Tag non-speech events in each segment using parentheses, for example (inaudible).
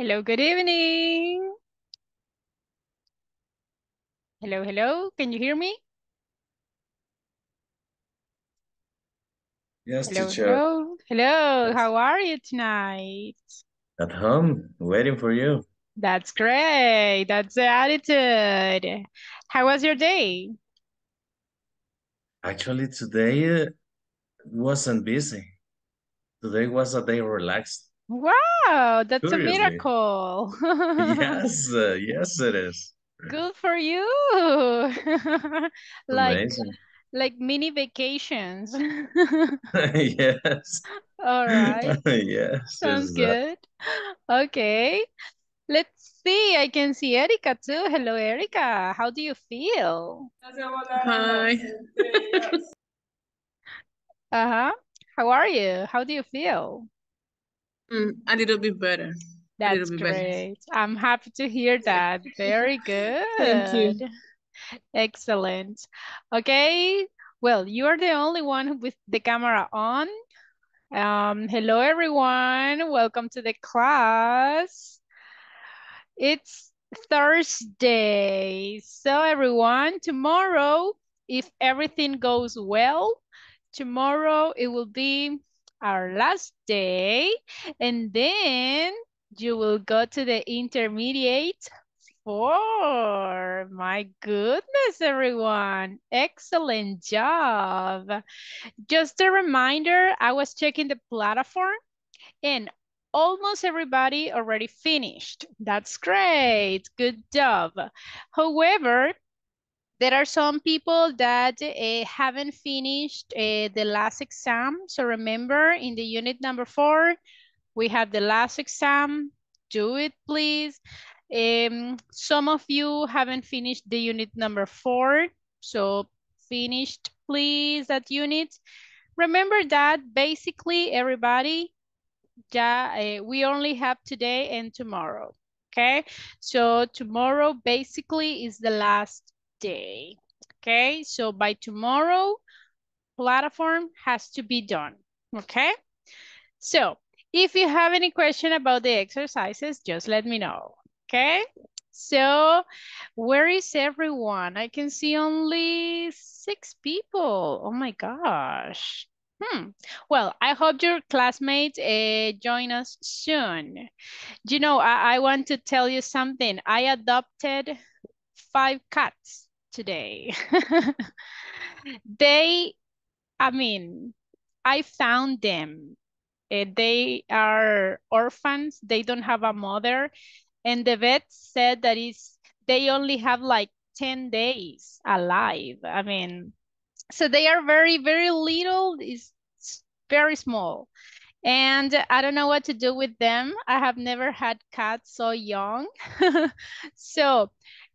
Hello, good evening. Hello, hello. Can you hear me? Yes, Hello, teacher. hello. Hello, Yes. how are you tonight? At home, waiting for you. That's great. That's the attitude. How was your day? Actually, today uh, wasn't busy. Today was a day relaxed. Wow, that's a miracle. (laughs) (laughs) Yes, uh, yes, it is. Good for you. (laughs) Like Amazing. like mini vacations. Yes. All right. Yes, Sounds is that. good. Okay. Let's see. I can see Erica too. Hello, Erica. How do you feel? Hi. Uh-huh. How are you? How do you feel? Mm, a little bit better. That's bit better. great. I'm happy to hear that. Very good. (laughs) Thank you. Excellent. Okay. Well, you are the only one with the camera on. Um, hello, everyone. Welcome to the class. It's Thursday. So everyone, tomorrow, if everything goes well, tomorrow it will be our last day. And then you will go to the intermediate four. My goodness, everyone. Excellent job. Just a reminder, I was checking the platform and almost everybody already finished. That's great. Good job. However, there are some people that uh, haven't finished uh, the last exam. So remember in the unit number four, we have the last exam. Do it, please. Um, some of you haven't finished the unit number four. So finished, please, that unit. Remember that basically everybody yeah, uh, we only have today and tomorrow, okay? So tomorrow basically is the last day, okay? So by tomorrow, platform has to be done, okay? So if you have any question about the exercises, just let me know, okay? So where is everyone? I can see only six people. Oh my gosh. Hmm. Well, I hope your classmates uh, join us soon. You know, I, I want to tell you something. I adopted five cats today. (laughs) they, I mean, I found them. Uh, they are orphans. They don't have a mother. And the vet said that is they only have like 10 days alive. I mean, so they are very, very little. It's very small. And I don't know what to do with them. I have never had cats so young. (laughs) so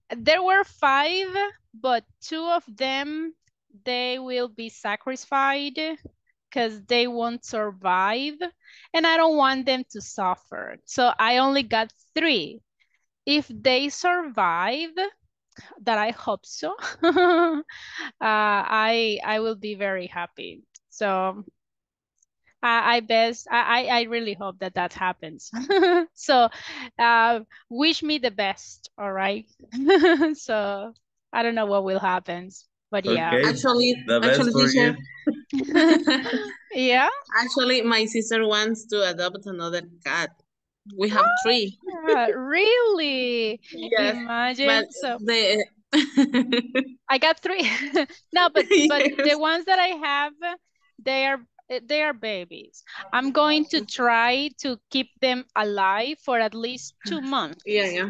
there were five, but two of them, they will be sacrificed because they won't survive. And I don't want them to suffer. So I only got three. If they survive, that I hope so, (laughs) uh, I I will be very happy. So I, I best I I really hope that that happens. (laughs) so uh, wish me the best. All right. (laughs) so I don't know what will happen, but yeah. Okay, Actually, the best actually, for teacher, you. (laughs) yeah. actually, my sister wants to adopt another cat. We have three. Ah, really? Yes, Imagine. but So the I got three. no, but but the ones that I have, they are they are babies. I'm going to try to keep them alive for at least two (sighs) months. yeah, yeah.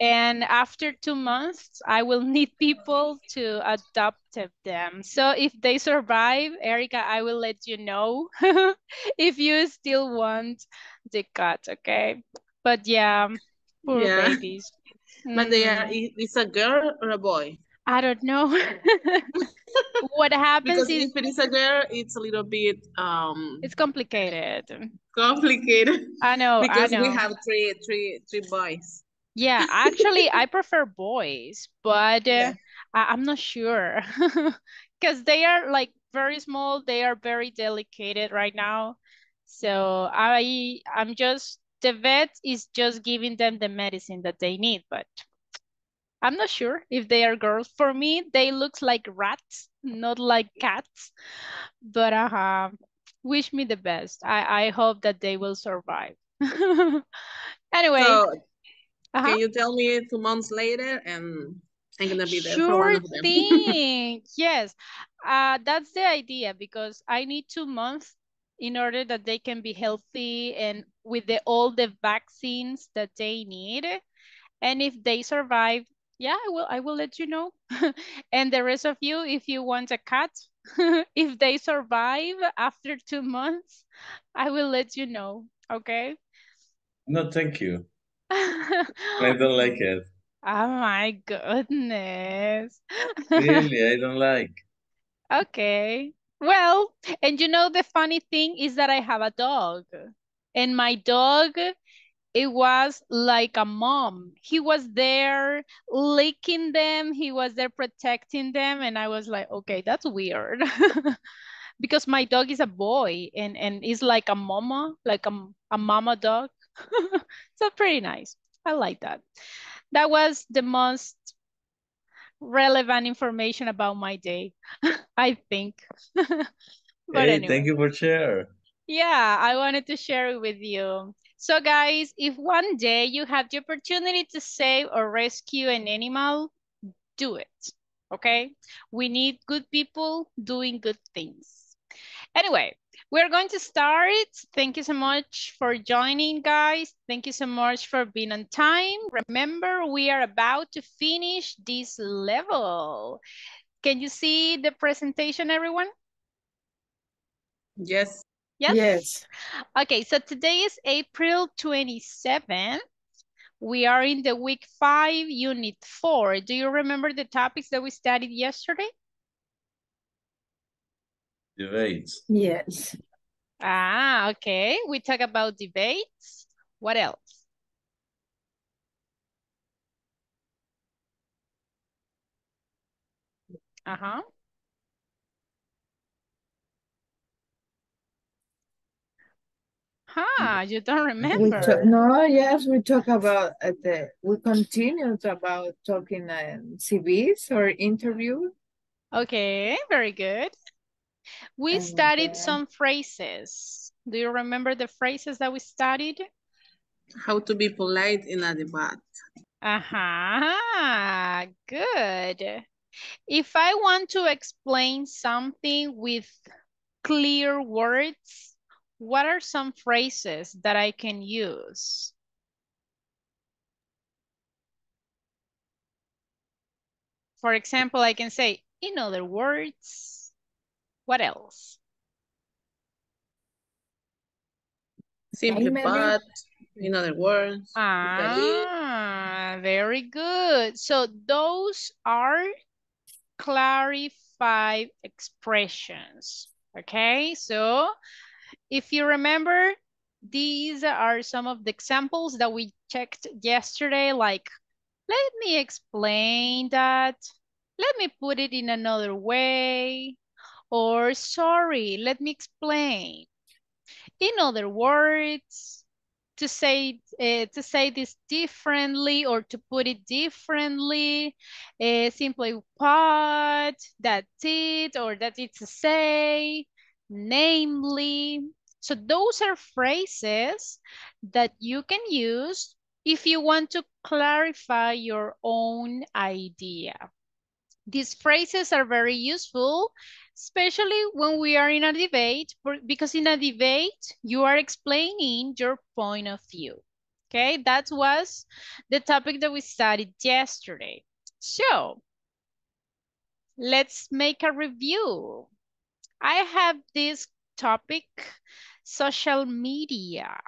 And after two months, I will (laughs) need people to adopt them. So if they survive, Erica, I will let you know (laughs) if you still want the cat, okay? But yeah, poor Yeah. babies. But they are, Mhm. i- it's a girl or a boy? I don't know. (laughs) what happens Because is if it is a girl, it's a little bit um it's complicated. complicated I know, I because we have three, three, three boys. Yeah, actually, (laughs) I prefer boys, but uh, Yeah. I I'm not sure (laughs) because they are like very small. They are very delicate right now. So I I'm just the vet is just giving them the medicine that they need, but I'm not sure if they are girls. For me, they look like rats, not like cats. But uh, wish me the best. I, I hope that they will survive. (laughs) anyway. So, uh -huh. can you tell me two months later and I'm gonna be there sure for one of them. thing. (laughs) yes, uh, that's the idea because I need two months in order that they can be healthy and with the all the vaccines that they need. And if they survive, yeah, I will I will let you know. (laughs) and the rest of you, if you want a cat, (laughs) if they survive after two months, I will let you know. Okay. No, thank you. (laughs) I don't like it. Oh my goodness. Really, I don't like. Okay. Well, and you know the funny thing is that I have a dog. And my dog, it was like a mom. He was there licking them. He was there protecting them. And I was like, okay, that's weird. (laughs) because my dog is a boy and, and is like a mama, like a, a mama dog. (laughs) so pretty nice. I like that that was the most relevant information about my day, (laughs) I think. hey, anyway. thank you for sharing. Yeah, I wanted to share it with you. So guys, if one day you have the opportunity to save or rescue an animal, do it, okay? We need good people doing good things. Anyway, we're going to start. Thank you so much for joining, guys. Thank you so much for being on time. Remember, we are about to finish this level. Can you see the presentation, everyone? Yes. Yes? Yes. Okay, so today is April 27th. We are in the week five, unit four. Do you remember the topics that we studied yesterday? Debates. Yes. Ah, okay. We talk about debates. What else? Uh-huh. Huh, you don't We remember. talk, no, yes, we talk about uh, the, we continued about talking uh, CVs or interview. Okay, very good. We And, studied uh, some phrases. Do you remember the phrases that we studied? How to be polite in a debate. Uh-huh, good. If I want to explain something with clear words, what are some phrases that I can use? For example, I can say, in other words, what else? Simply but, in other words. Ah, very good. So those are clarified expressions. Okay, so if you remember, these are some of the examples that we checked yesterday, like, let me explain that. Let me put it in another way. Or, sorry, let me explain. In other words, to say uh, to say this differently or to put it differently, uh, simply put, that it, or that it's to say, namely. So those are phrases that you can use if you want to clarify your own idea. These phrases are very useful especially when we are in a debate, because in a debate, you are explaining your point of view. Okay, that was the topic that we studied yesterday. So, let's make a review. I have this topic, social media.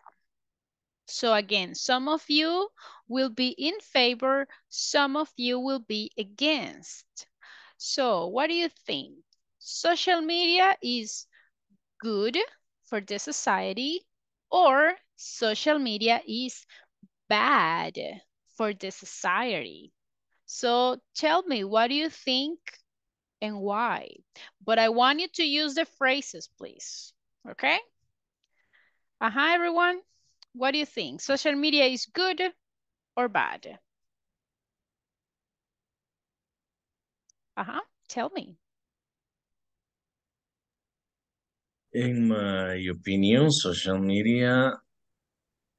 So again, some of you will be in favor, some of you will be against. So what do you think? social media is good for the society or social media is bad for the society. So tell me, what do you think and why? But I want you to use the phrases, please. Okay? Uh-huh, everyone. What do you think? Social media is good or bad? Uh-huh. Tell me. In my opinion, social media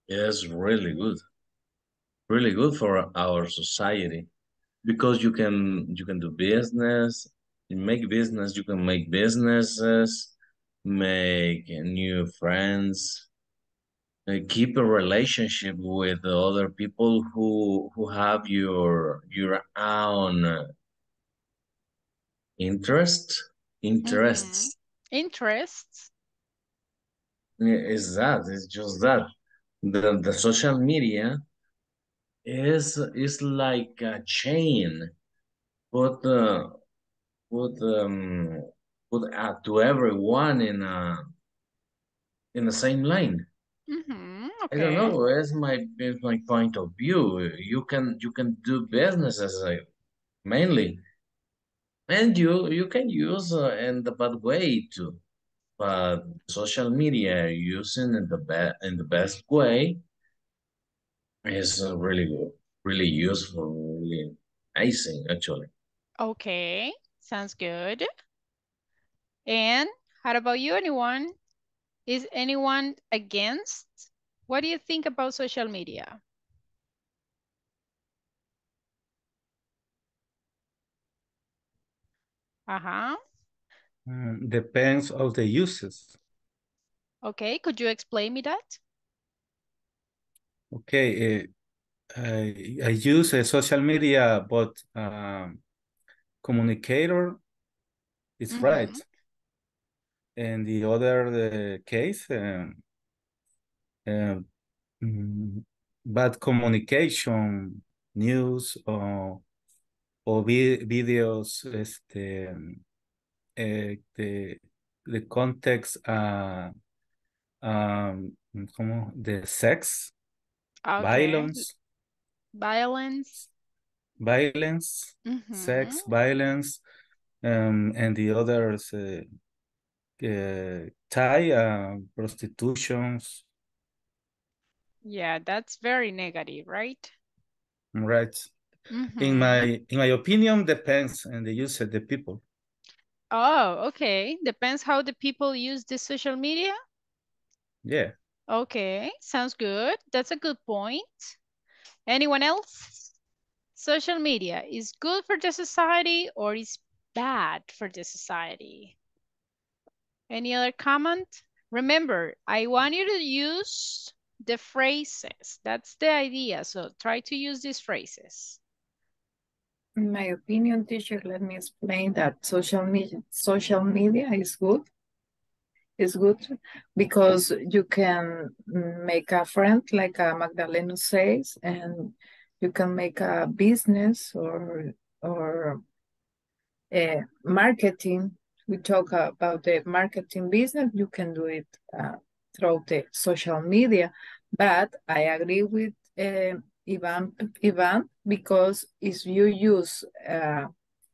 is really good. Really good for our society because you can you can do business, make business, you can make businesses, make new friends, uh, keep a relationship with the other people who who have your your own uh, interest interests. Interests. Yeah, Is that it's just that the the social media is is like a chain but uh, put um put uh, to everyone in a in the same line. Mm-hmm. I don't know. It's my it's my point of view. You can you can do businesses uh, mainly, and you you can use uh, in the bad way too. But social media using in the best in the best way is uh, really good, really useful, really amazing actually. Okay. Sounds good. And how about you, anyone? Is anyone against? What do you think about social media? Uh-huh. Mm, depends of the uses. Okay, could you explain me that? Okay, uh, I, I use uh, social media, but um, communicator is Mhm. right. And the other uh, case, um, um, mm, bad communication, news or, o vi- videos, este, eh, the, the context, uh, um, como de sex, Okay. violence, Violence. Violence, sex, Mhm. violence, um, and the others, uh, uh, Thai, uh, prostitutions, Yeah, that's very negative, right? right? Mhm. In my in my opinion, depends on the use of the people. Oh, okay. Depends how the people use the social media. Yeah. Okay, sounds good. That's a good point. Anyone else? Social media is good for the society or is bad for the society? Any other comment? Remember, I want you to use the phrases. That's the idea. So try to use these phrases. In my opinion, teacher, let me explain that social media, social media is good. It's good because you can make a friend, like Magdalena says, and you can make a business or or uh, marketing. We talk about the marketing business. You can do it uh, through the social media, but I agree with uh, Ivan, Ivan, because if you use uh,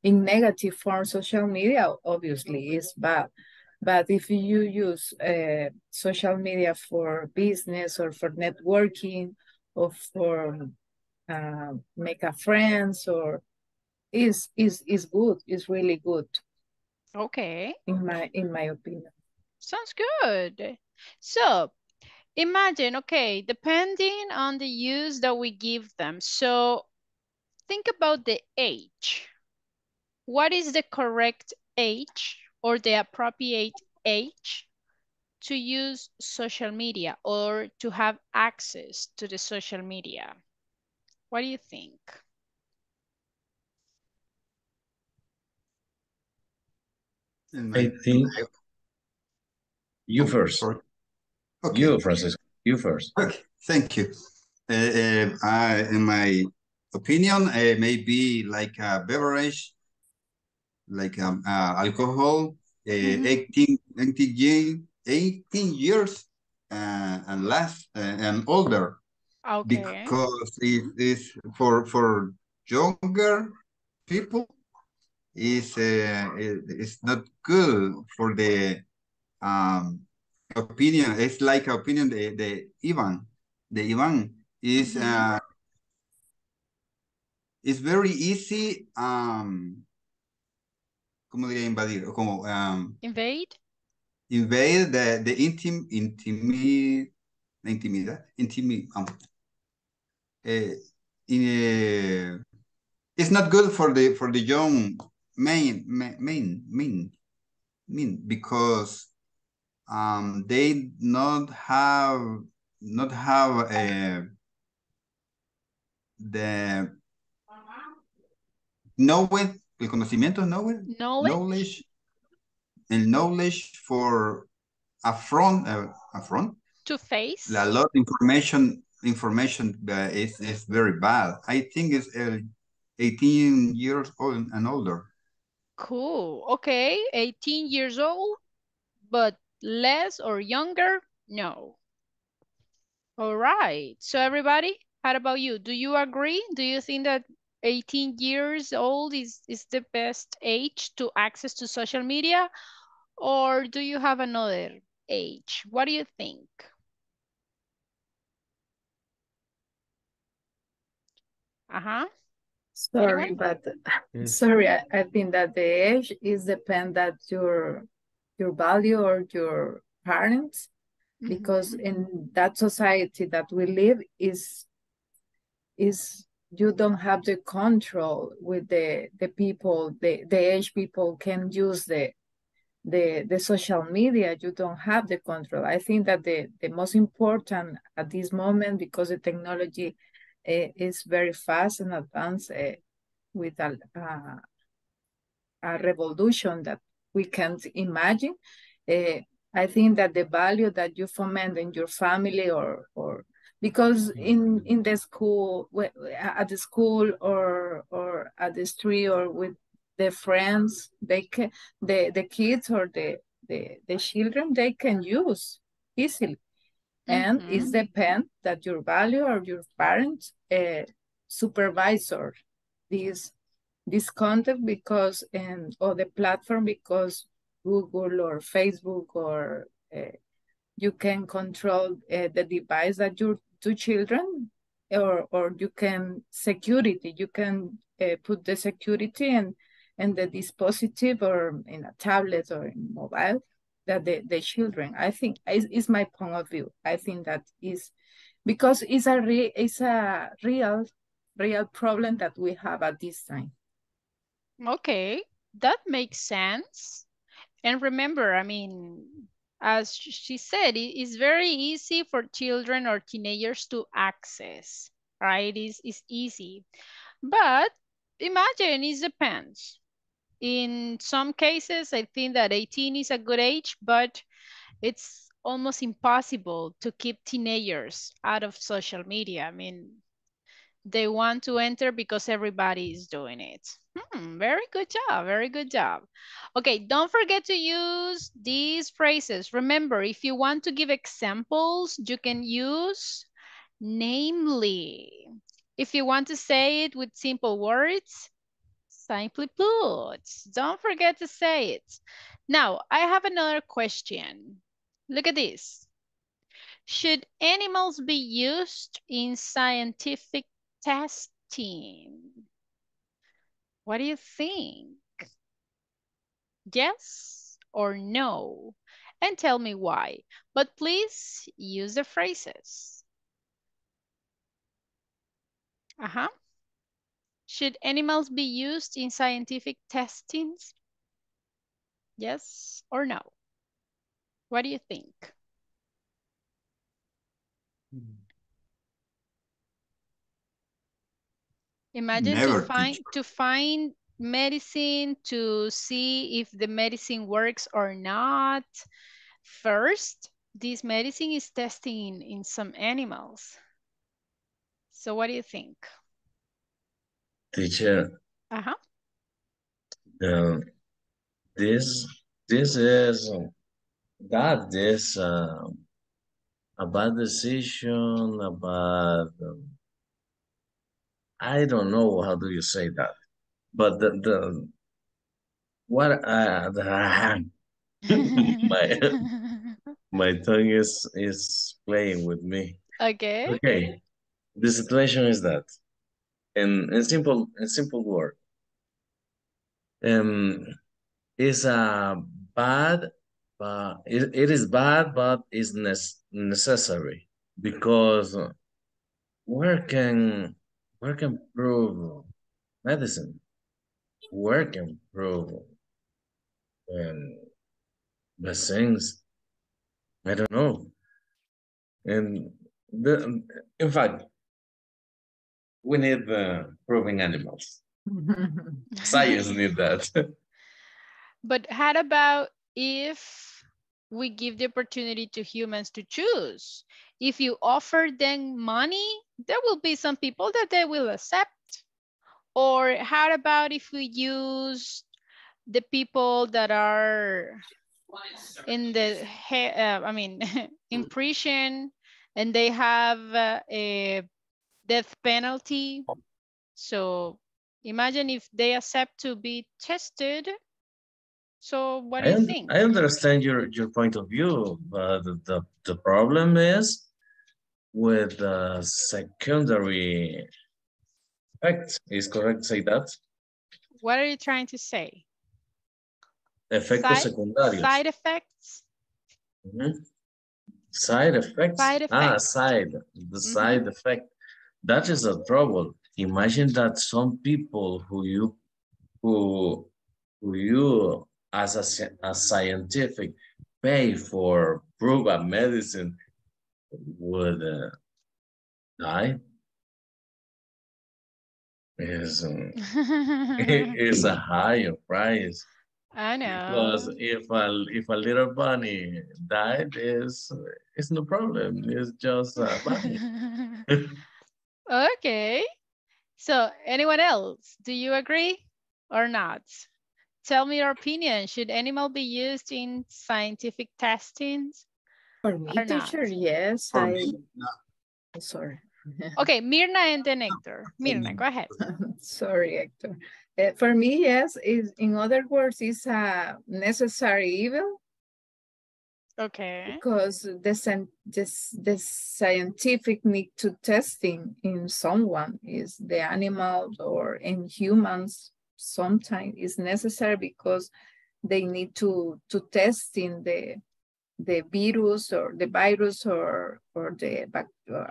in negative form social media, obviously it's bad. But if you use uh, social media for business or for networking or for uh, make a friends or is is is good. It's really good Okay, in my in my opinion. sounds good. So imagine, okay, depending on the use that we give them. So think about the age. What is the correct age or the appropriate age to use social media or to have access to the social media? What do you think? I think you first. Okay. You, Francisco. You first. Okay, thank you. Uh, uh, I, in my opinion, uh, maybe like a beverage, like um, uh, alcohol, uh, Mhm. 18, 18, 18 years uh, and less uh, and older Okay. because it is for for younger people is uh, it's not good for the um opinion. It's like opinion the the Ivan de Iván, is Mhm. uh, it's very easy, um, ¿cómo diría invadir? O Como um, Invade? invade the, the intim, intimi, la intimidad, intimi, um, it's not good for the, for the young main, main, main, main, main because um, they not have, not have uh, the knowledge, el conocimiento, knowledge, Knowledge? knowledge, el knowledge for affront, uh, affront, To face? a lot of information, information uh, is, is very bad. I think it's uh, 18 years old and older. Cool. Okay. 18 years old, but less or younger? No. All right. So everybody, how about you? Do you agree? Do you think that 18 years old is, is the best age to access to social media? Or do you have another age? What do you think? Uh-huh. Sorry, but Yes. (laughs) sorry, I, I think that the age is depend that your your value or your parents, because Mhm. in that society that we live is is you don't have the control with the the people, the the age people can use the the the social media you don't have the control i think that the the most important at this moment because the technology is very fast and advanced uh, with a, uh, a revolution that we can't imagine. Uh, i think that the value that you foment in your family or or because in in the school at the school or or at the street or with the friends they can the the kids or the the, the children they can use easily and Mhm. it's depend that your value or your parent uh, supervisor this this content because and or the platform because google or facebook or uh, you can control uh, the device that your two children or or you can security you can uh, put the security and and the dispositive or in a tablet or in mobile that the, the children i think is, is my point of view i think that is because it's a re, it's a real real problem that we have at this time Okay, that makes sense. And remember, I mean, as she said, it is very easy for children or teenagers to access, right? It's, it's easy. But imagine it depends. In some cases, I think that 18 is a good age, but it's almost impossible to keep teenagers out of social media. I mean, they want to enter because everybody is doing it. Hmm, very good job, very good job. Okay, don't forget to use these phrases. Remember, if you want to give examples, you can use namely. If you want to say it with simple words, simply put. Don't forget to say it. Now, I have another question. Look at this. Should animals be used in scientific testing? What do you think? Yes or no? And tell me why. But please use the phrases. Uh-huh. Should animals be used in scientific testings? Yes or no? What do you think? Imagine Never, to find teacher. to find medicine to see if the medicine works or not. First, this medicine is testing in, in some animals. So what do you think? Teacher, Uh-huh. uh, this this is that is uh, a bad decision about um, I don't know how do you say that, but the the what uh, (laughs) the, my my tongue is is playing with me. Okay. Okay, the situation is that, in in simple in simple word, um, is a bad, but it, it is bad, but is nes necessary because where can where can prove medicine? Where can prove um, vaccines? I don't know. And the, in fact, we need uh, proving animals. (laughs) Science need that. (laughs) But how about if we give the opportunity to humans to choose? If you offer them money, there will be some people that they will accept. Or how about if we use the people that are in the, uh, I mean, (laughs) in prison and they have uh, a death penalty. So imagine if they accept to be tested. So what do I, you think? I understand your, your point of view, but the, the problem is with the secondary effects. Is correct say that? What are you trying to say? Efectos Side- secundarios. Side effects? Mhm. Side effects? Side Ah, side, the side effect. That is a trouble. Imagine that some people who you, who, who you as a, a scientific pay for prove a medicine would uh, die. Is, um, (laughs) is a higher price. I know. Because if a if a little bunny died, is it's no problem. It's just a bunny. (laughs) okay. So anyone else? Do you agree or not? Tell me your opinion. Should animal be used in scientific testings? For me, Or not? teacher, yes, For I, me, no. sorry. (laughs) Okay, Mirna and then Hector. Mirna, go ahead. (laughs) Sorry, Hector. Uh, for me, yes, is in other words, it's a necessary evil Okay. because the, scien- this, the scientific need to testing in someone is the animals or in humans sometimes is necessary because they need to to test in the the virus or the virus or or the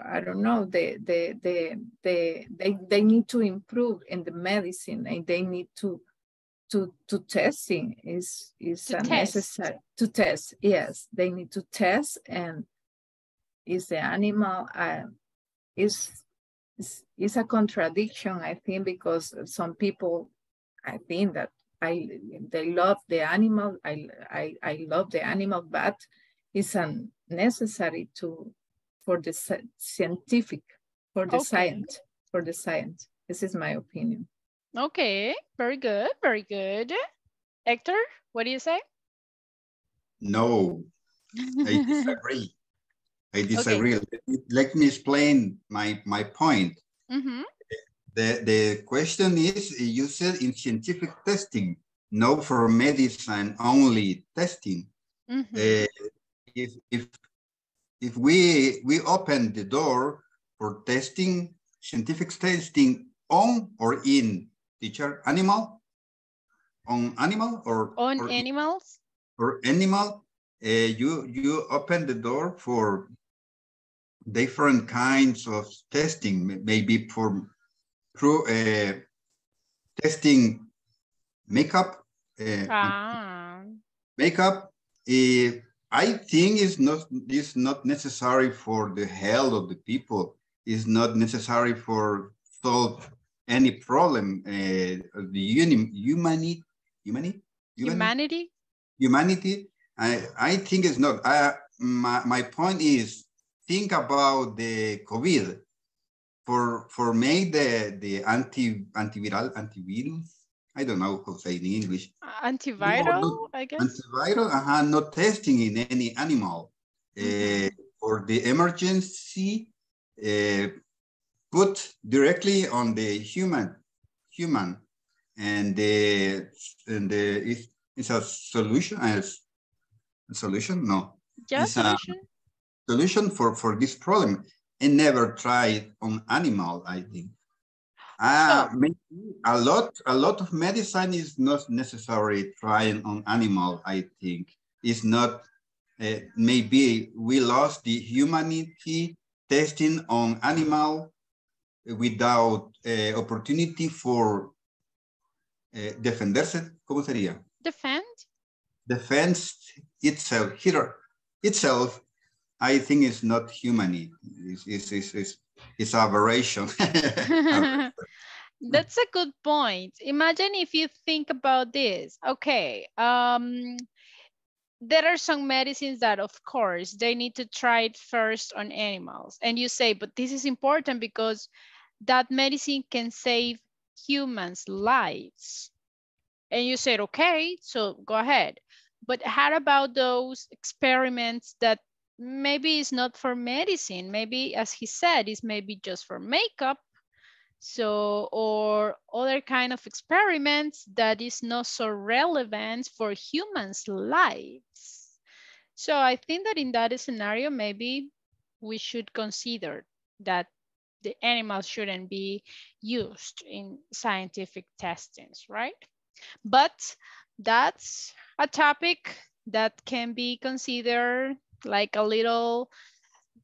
I don't know the the the the they they need to improve in the medicine and they need to to to testing is is To necessary to test yes. They need to test and is the animal uh, is is is a contradiction I think because some people I think that I they love the animal I I I love the animal but it's unnecessary to for the scientific for the Okay. science for the science. This is my opinion Okay, very good, very good. Hector, what do you say? No, I (laughs) disagree. I disagree. Let me- Let me explain my, my point. Mhm. The, the question is, you said in scientific testing, no for medicine only testing. Mhm. Uh, if, if, if we, we open the door for testing, scientific testing on or in teacher animal? On animal or? On or animals? or animal, uh, you you open the door for different kinds of testing, maybe for through uh, testing makeup, uh, Ah, makeup. uh, I think is not is not necessary for the health of the people. Is not necessary for solve any problem. Uh, the uni, humanity, humanity, humanity? humanity i i think it's not I, my, my point is think about the covid for for me the the anti antiviral antivirus i don't know how to say it in english Antiviral, no. I guess? antiviral uh not testing in any animal Mhm. uh, for the emergency uh, put directly on the human human and the and the it's, it's a solution as a solution no Yeah, it's a solution? solution for for this problem and never tried on animal, I think. Uh, maybe a lot, a lot of medicine is not necessary trying on animal, I think. It's not, uh, maybe we lost the humanity testing on animal without uh, opportunity for uh, defenderse, ¿cómo sería? Defend. Defense itself, here, itself, I think is not humanity. It's, it's, it's, it's, it's aberration. (laughs) (laughs) That's a good point. Imagine if you think about this. Okay, um, there are some medicines that, of course, they need to try it first on animals. And you say, but this is important because that medicine can save humans' lives. And you said, okay, so go ahead. But how about those experiments that maybe it's not for medicine? Maybe, as he said, it's maybe just for makeup. So, or other kind of experiments that is not so relevant for humans' lives. So I think that in that scenario, maybe we should consider that the animals shouldn't be used in scientific testings, right? But that's a topic that can be considered like a little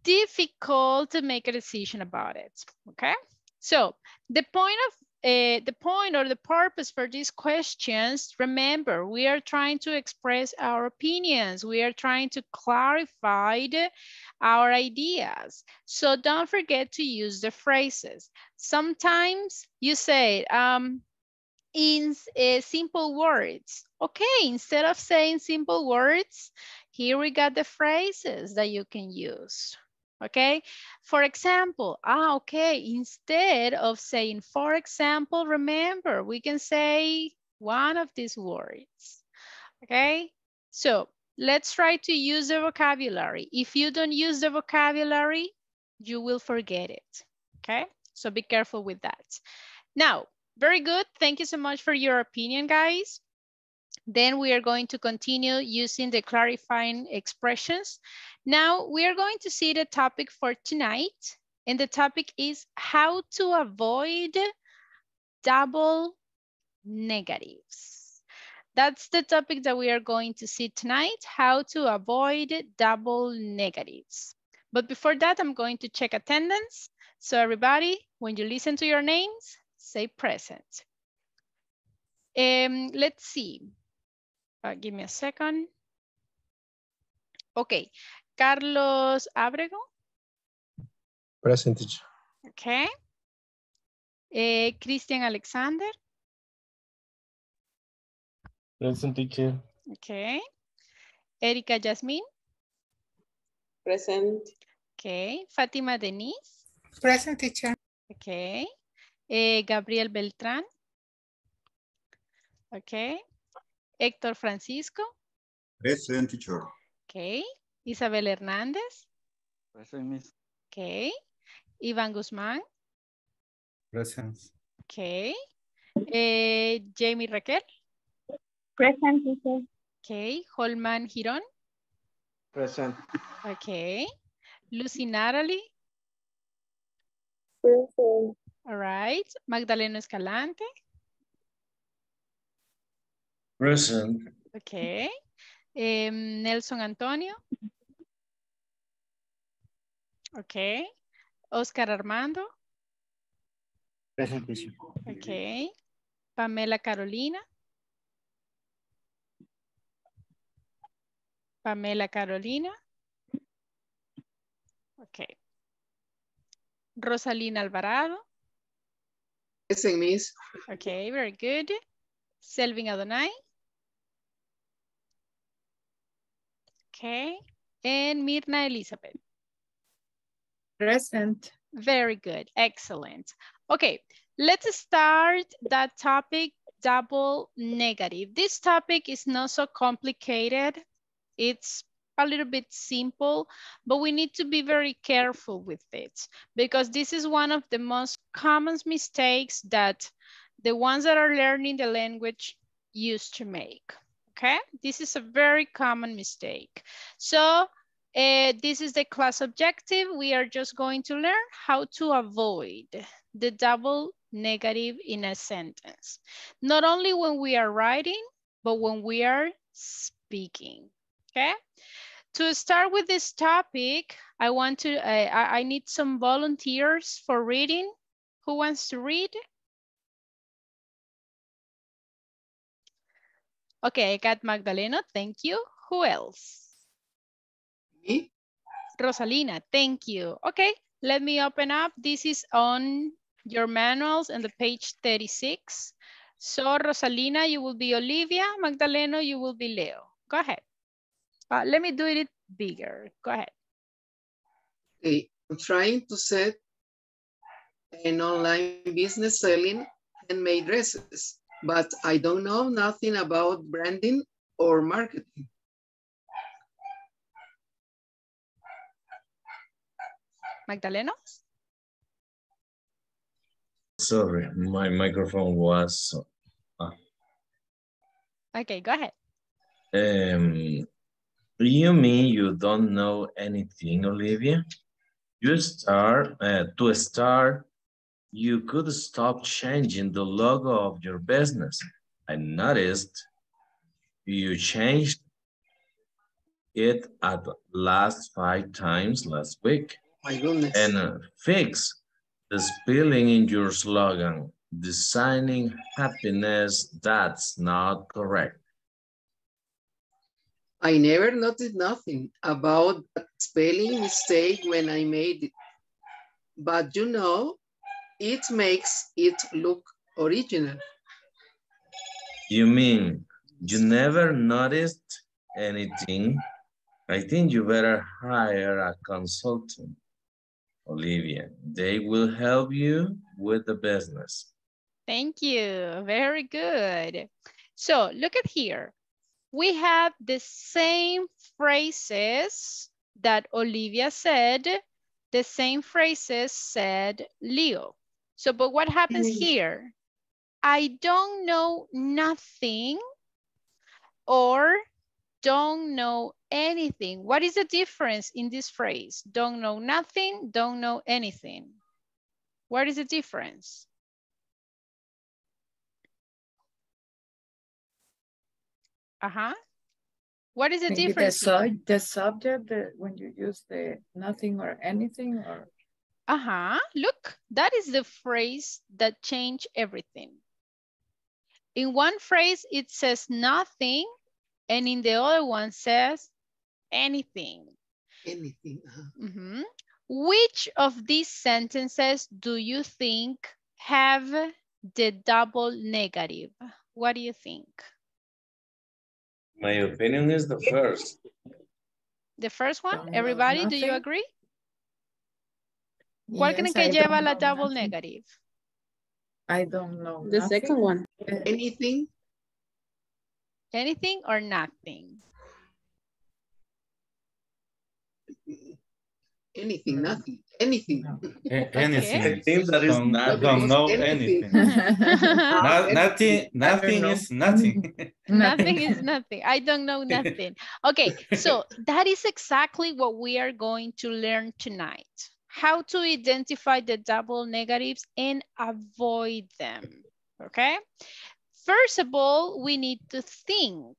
difficult to make a decision about it, okay? So the point of uh, the point or the purpose for these questions, remember, we are trying to express our opinions. We are trying to clarify the, our ideas. So don't forget to use the phrases. Sometimes you say, um, in uh, simple words. Okay, instead of saying simple words, here we got the phrases that you can use okay? For example, ah, okay, instead of saying, for example, remember, we can say one of these words, okay? So let's try to use the vocabulary. If you don't use the vocabulary, you will forget it, okay? So be careful with that. Now, very good. Thank you so much for your opinion, guys. Then we are going to continue using the clarifying expressions. Now we are going to see the topic for tonight. And the topic is how to avoid double negatives. That's the topic that we are going to see tonight, how to avoid double negatives. But before that, I'm going to check attendance. So everybody, when you listen to your names, say present. Um, let's see. Uh, give me a second. Okay, Carlos Abrego. Present teacher. Okay. Eh, Christian Alexander. Present teacher. Okay. Erika Yasmin. Present. Okay. Fátima Denise. Present teacher. Okay. Eh, Gabriel Beltrán. Okay. Héctor Francisco. Present teacher. Okay. Isabel Hernández. Present miss. Okay. Iván Guzmán. Present. Okay. Eh, Jamie Raquel. Present teacher. Okay. Holman Girón. Present. Okay. Lucy Natalie. Present. All right. Magdalena Escalante. Present. Okay. Em, Nelson Antonio. Okay. Oscar Armando. Present. Okay. Pamela Carolina. Pamela Carolina. Okay. Rosalina Alvarado. Present, miss. Okay, very good. Selvin Adonai. Okay. And Mirna Elizabeth. Present. Very good. Excellent. Okay, let's start that topic, double negative. This topic is not so complicated. It's a little bit simple, but we need to be very careful with it because this is one of the most common mistakes that the ones that are learning the language used to make, okay? This is a very common mistake. So Uh, this is the class objective. We are just going to learn how to avoid the double negative in a sentence. Not only when we are writing, but when we are speaking, okay? To start with this topic, I want to, uh, I, I need some volunteers for reading. Who wants to read? Okay, I got Magdalena, thank you. Who else? Me? Rosalina, thank you. Okay, let me open up. This is on your manuals and the page 36. So Rosalina, you will be Olivia. Magdalena, you will be Leo. Go ahead. Uh, let me do it bigger. Go ahead. Okay, I'm trying to set an online business selling handmade dresses, but I don't know nothing about branding or marketing. Magdalena? Sorry, my microphone was. Uh, Okay, go ahead. um, you mean you don't know anything, Olivia? You start uh, to start. You could stop changing the logo of your business. I noticed you changed it at last five times last week. My goodness. and uh, fix the spelling in your slogan. Designing happiness, that's not correct. I never noticed nothing about that spelling mistake when I made it. But you know, it makes it look original. You mean you never noticed anything? I think you better hire a consultant, Olivia. They will help you with the business. Thank you. Very good. So look at here. We have the same phrases that Olivia said, the same phrases said Leo. So, but what happens Mm. here? I don't know nothing or don't know anything. What is the difference in this phrase? Don't know nothing, don't know anything. What is the difference? Uh-huh. What is the Maybe the, difference? here? sub, the subject, the, when you use the nothing or anything or Uh-huh. Look, that is the phrase that changed everything. In one phrase, it says nothing, and in the other one says anything. Anything. uh-huh. Mhm. Which of these sentences do you think have the double negative? What do you think? My opinion is the first. The first one, Don't know everybody, do you agree? ¿Cuál creen Yes, que I lleva don't la know double nothing. negative? I don't know. The nothing. second one. Anything. Anything or nothing? Anything, nothing, anything. No. (laughs) A- Anything. I think that is Don't, not don't know anything. anything. (laughs) (laughs) No- nothing, nothing know. is nothing. Nothing is nothing. I don't know nothing. Okay, so that is exactly what we are going to learn tonight. How to identify the double negatives and avoid them, okay? First of all, we need to think.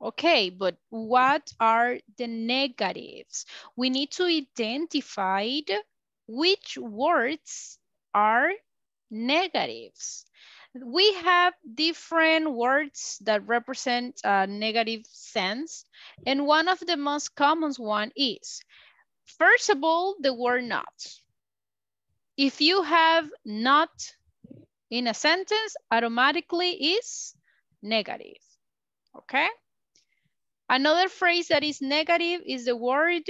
Okay, but what are the negatives? We need to identify which words are negatives. We have different words that represent a negative sense. And one of the most common one is, first of all, the word not. If you have not in a sentence, automatically is negative, okay? Another phrase that is negative is the word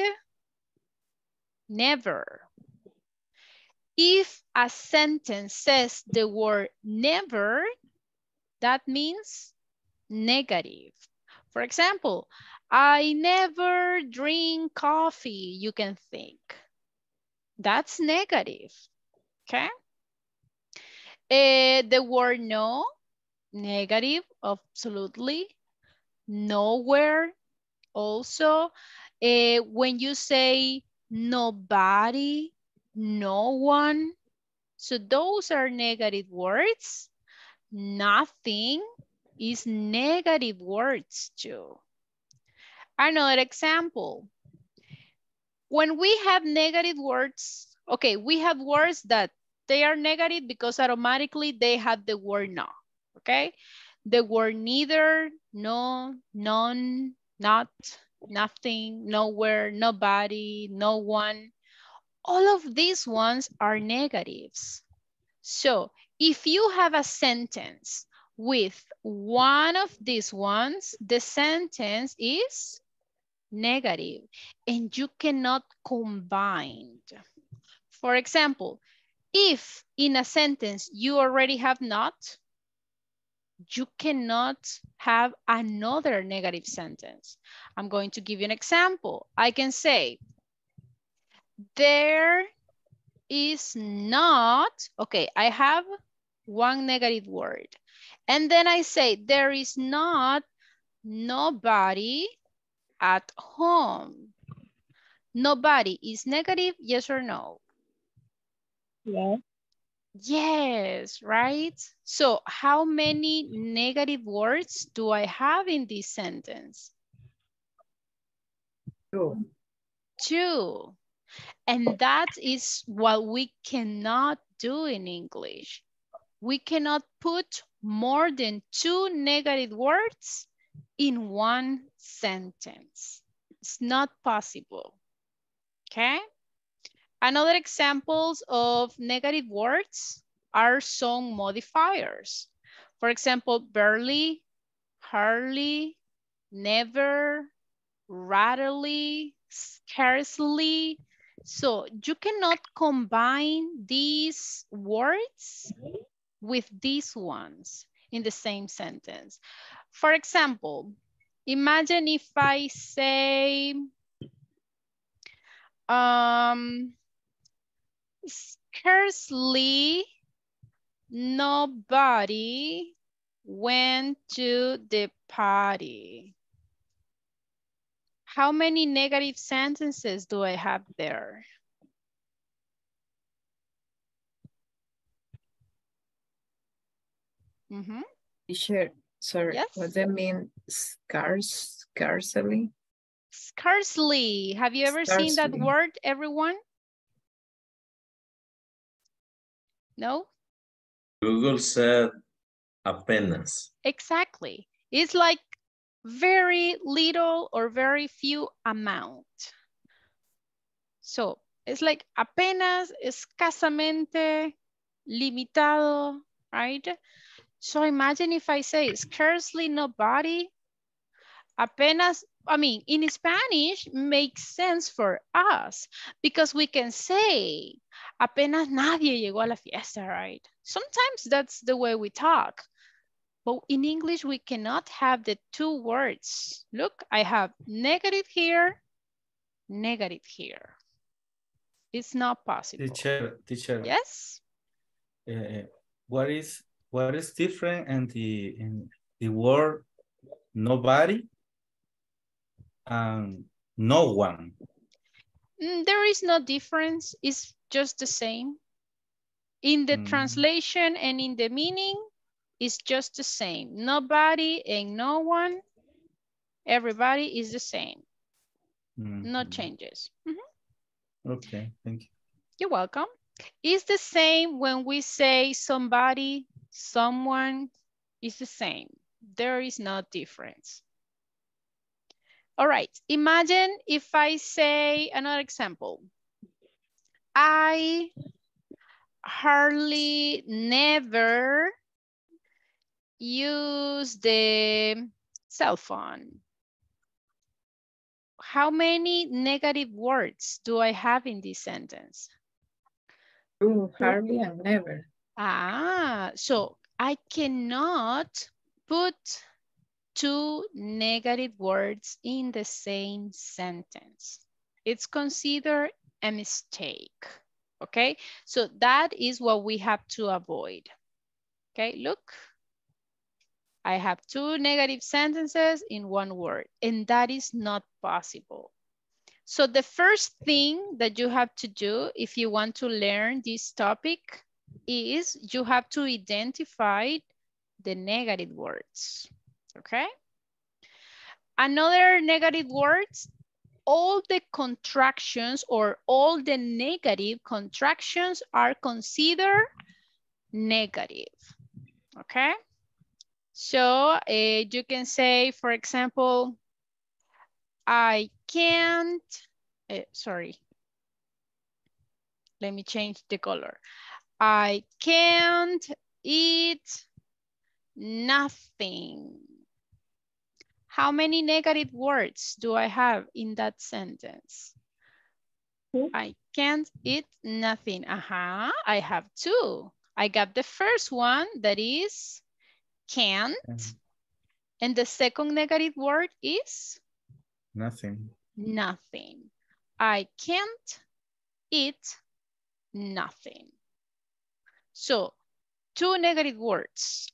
never. If a sentence says the word never, that means negative. For example, I never drink coffee, you can think. That's negative, okay? Eh, the word no, negative, absolutely. Nowhere, also. Eh, when you say nobody, no one, so those are negative words. Nothing is negative words too. Another example. When we have negative words, okay, we have words that they are negative because automatically they have the word no, okay? The word neither, no, none, not, nothing, nowhere, nobody, no one. All of these ones are negatives. So if you have a sentence with one of these ones, the sentence is negative and you cannot combine. For example, if in a sentence you already have not, you cannot have another negative sentence. I'm going to give you an example. I can say, there is not, okay, I have one negative word. And then I say, there is not nobody at home. Nobody is negative, yes or no? Yeah. Yes, right? So how many negative words do I have in this sentence? Two. Two. And that is what we cannot do in English. We cannot put more than two negative words in one sentence. It's not possible, okay? Another examples of negative words are song modifiers. For example, barely, hardly, never, readily, scarcely. So you cannot combine these words with these ones in the same sentence. For example, imagine if I say, um, scarcely nobody went to the party. How many negative sentences do I have there? Mm -hmm. Teacher, sorry, Yes. what does that mean? Scarce, scarcely? Scarcely. Have you ever seen that word, everyone? No? Google said apenas. Exactly. It's like very little or very few amount. So it's like apenas, escasamente, limitado, right? So imagine if I say scarcely nobody, apenas, I mean, in Spanish makes sense for us because we can say apenas nadie llegó a la fiesta, right? Sometimes that's the way we talk. But in English, we cannot have the two words. Look, I have negative here, negative here. It's not possible. Teacher, teacher. Yes? uh, what is what is different in the in the word nobody and no one? Mm, there is no difference. It's just the same. In the Mm. translation and in the meaning, it's just the same. Nobody and no one, everybody is the same. No Mhm. changes. Mhm. Okay, thank you. You're welcome. It's the same when we say somebody, someone, is the same. There is no difference. All right, imagine if I say another example. I hardly never use the cell phone. How many negative words do I have in this sentence? Two, hardly and never. Ah, so I cannot put two negative words in the same sentence. It's considered a mistake, okay? So that is what we have to avoid. Okay, look. I have two negative sentences in one word, and that is not possible. So the first thing that you have to do if you want to learn this topic is you have to identify the negative words, okay? Another negative words, all the contractions or all the negative contractions are considered negative, okay? So uh, you can say, for example, I can't, uh, sorry. Let me change the color. I can't eat nothing. How many negative words do I have in that sentence? I can't eat nothing. Uh-huh, I have two. I got the first one that is can't. And the second negative word is? Nothing. Nothing. I can't eat nothing. So two negative words.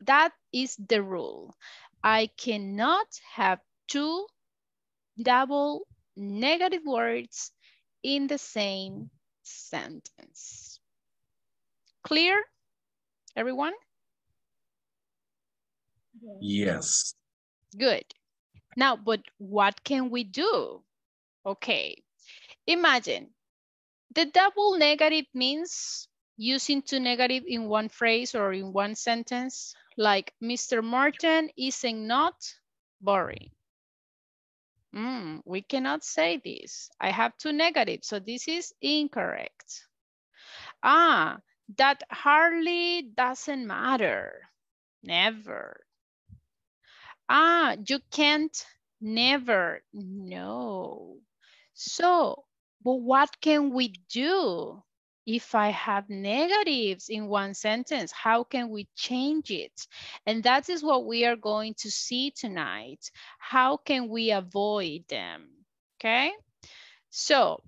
That is the rule. I cannot have two double negative words in the same sentence. Clear, everyone? Yes. Good. Now, but what can we do? Okay, imagine the double negative means using two negative in one phrase or in one sentence, like Mr. Martin isn't not boring. Mm, we cannot say this. I have two negatives, so this is incorrect. Ah, that hardly doesn't matter. Never. Ah, you can't never. No. So, but what can we do? If I have negatives in one sentence, how can we change it? And that is what we are going to see tonight. How can we avoid them? Okay. So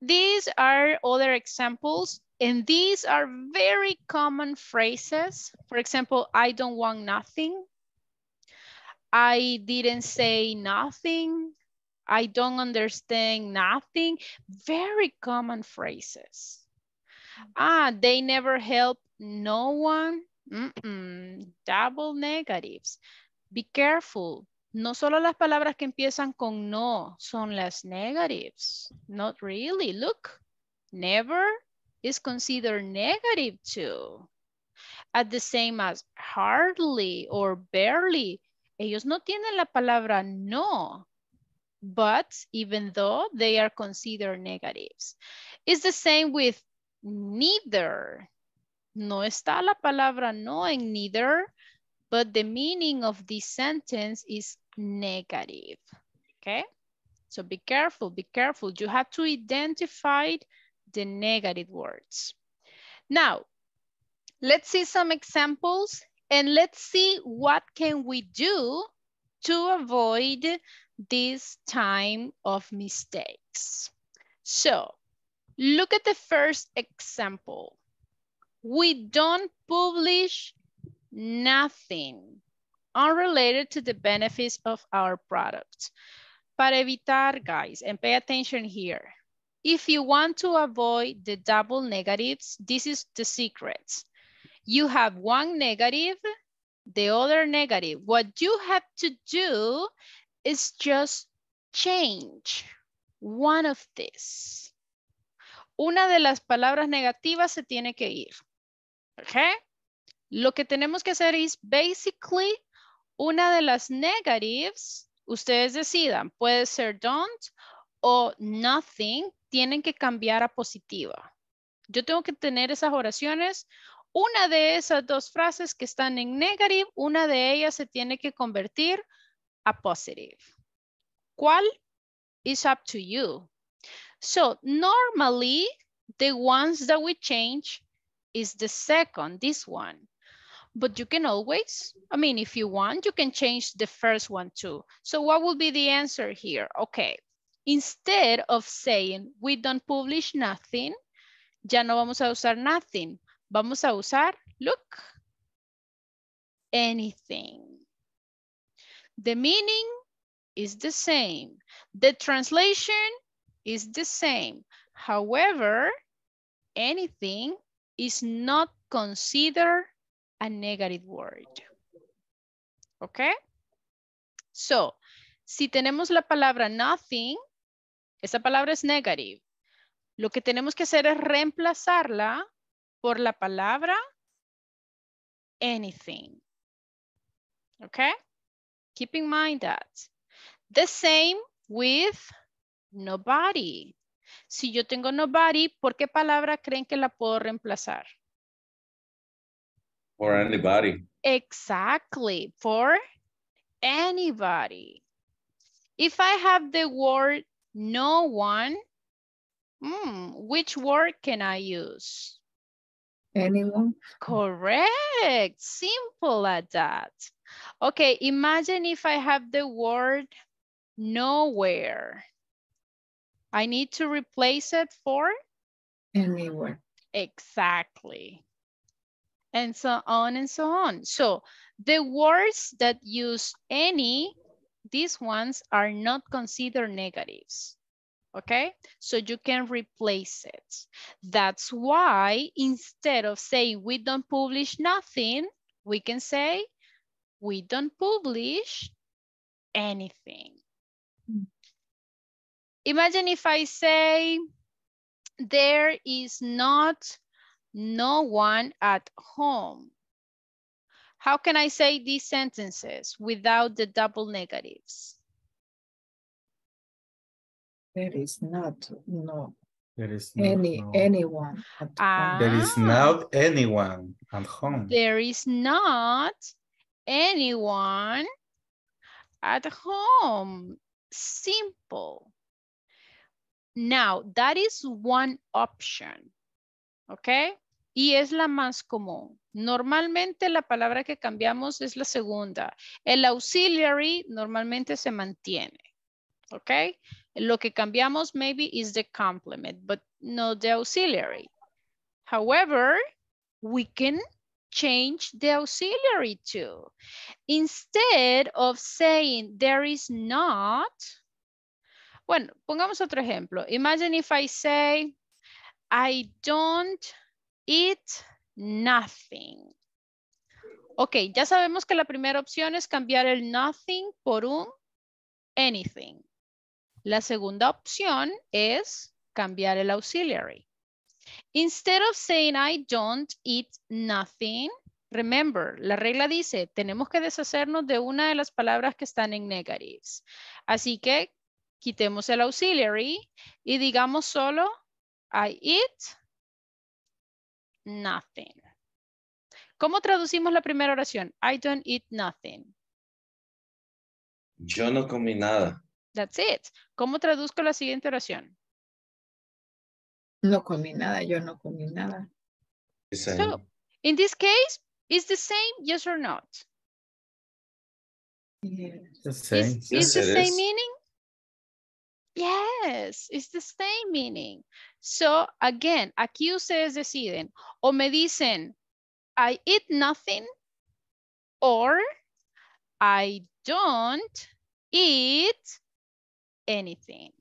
these are other examples and these are very common phrases. For example, I don't want nothing. I didn't say nothing. I don't understand nothing. Very common phrases. Ah, they never help no one. Mm -mm. Double negatives. Be careful. No solo las palabras que empiezan con no son las negatives. Not really. Look, never is considered negative too. At the same as hardly or barely. Ellos no tienen la palabra no but even though they are considered negatives. It's the same with neither. No está la palabra no en neither, but the meaning of this sentence is negative, okay? So be careful, be careful. You have to identify the negative words. Now, let's see some examples and let's see what can we do to avoid this time of mistakes. So look at the first example. We don't publish nothing unrelated to the benefits of our product. Para evitar, guys, and pay attention here. If you want to avoid the double negatives, this is the secret. You have one negative, the other negative. What you have to do is just change one of these. Una de las palabras negativas se tiene que ir. Okay? Lo que tenemos que hacer es basically una de las negatives, ustedes decidan, puede ser don't o nothing, tienen que cambiar a positiva. Yo tengo que tener esas oraciones. Una de esas dos frases que están en negative, una de ellas se tiene que convertir a positive. ¿Cuál? Is up to you. So normally the ones that we change is the second, this one. But you can always, I mean, if you want, you can change the first one too. So what will be the answer here? Okay, instead of saying we don't publish nothing, ya no vamos a usar nothing. Vamos a usar, look, anything. The meaning is the same. The translation is the same. However, anything is not considered a negative word. Okay? So, si tenemos la palabra nothing, esa palabra es negative. Lo que tenemos que hacer es reemplazarla por la palabra anything. Okay? Keep in mind that. The same with nobody. Si yo tengo nobody, ¿por qué palabra creen que la puedo reemplazar? For anybody. Exactly, for anybody. If I have the word no one, hmm, which word can I use? Anyone? Correct, simple as that. Okay, imagine if I have the word nowhere. I need to replace it for? Anywhere. Exactly. And so on and so on. So the words that use any, these ones are not considered negatives. Okay, so you can replace it. That's why instead of saying we don't publish nothing, we can say we don't publish anything. Imagine if I say there is not no one at home. How can I say these sentences without the double negatives? There is not, no, There is no, any, no- anyone. at home. There is Ah. not anyone at home. There is not anyone at home. Simple. Now, that is one option. ¿Ok? Y es la más común. Normalmente la palabra que cambiamos es la segunda. El auxiliary normalmente se mantiene. ¿Ok? Lo que cambiamos maybe is the complement, but no the auxiliary. However, we can change the auxiliary too. Instead of saying there is not, bueno, pongamos otro ejemplo. Imagine if I say, I don't eat nothing. Ok, ya sabemos que la primera opción es cambiar el nothing por un anything. La segunda opción es cambiar el auxiliary. Instead of saying I don't eat nothing, remember, la regla dice, tenemos que deshacernos de una de las palabras que están en negatives. Así que quitemos el auxiliary y digamos solo I eat nothing. ¿Cómo traducimos la primera oración? I don't eat nothing. Yo no comí nada. That's it. ¿Cómo traduzco la siguiente oración? No comí nada, yo no comí nada. The same. So, in this case, is the same, yes or not? Yes. The same. is Yes, the same is. meaning? Yes, it's the same meaning. So, again, aquí ustedes deciden o me dicen, I eat nothing or I don't eat anything.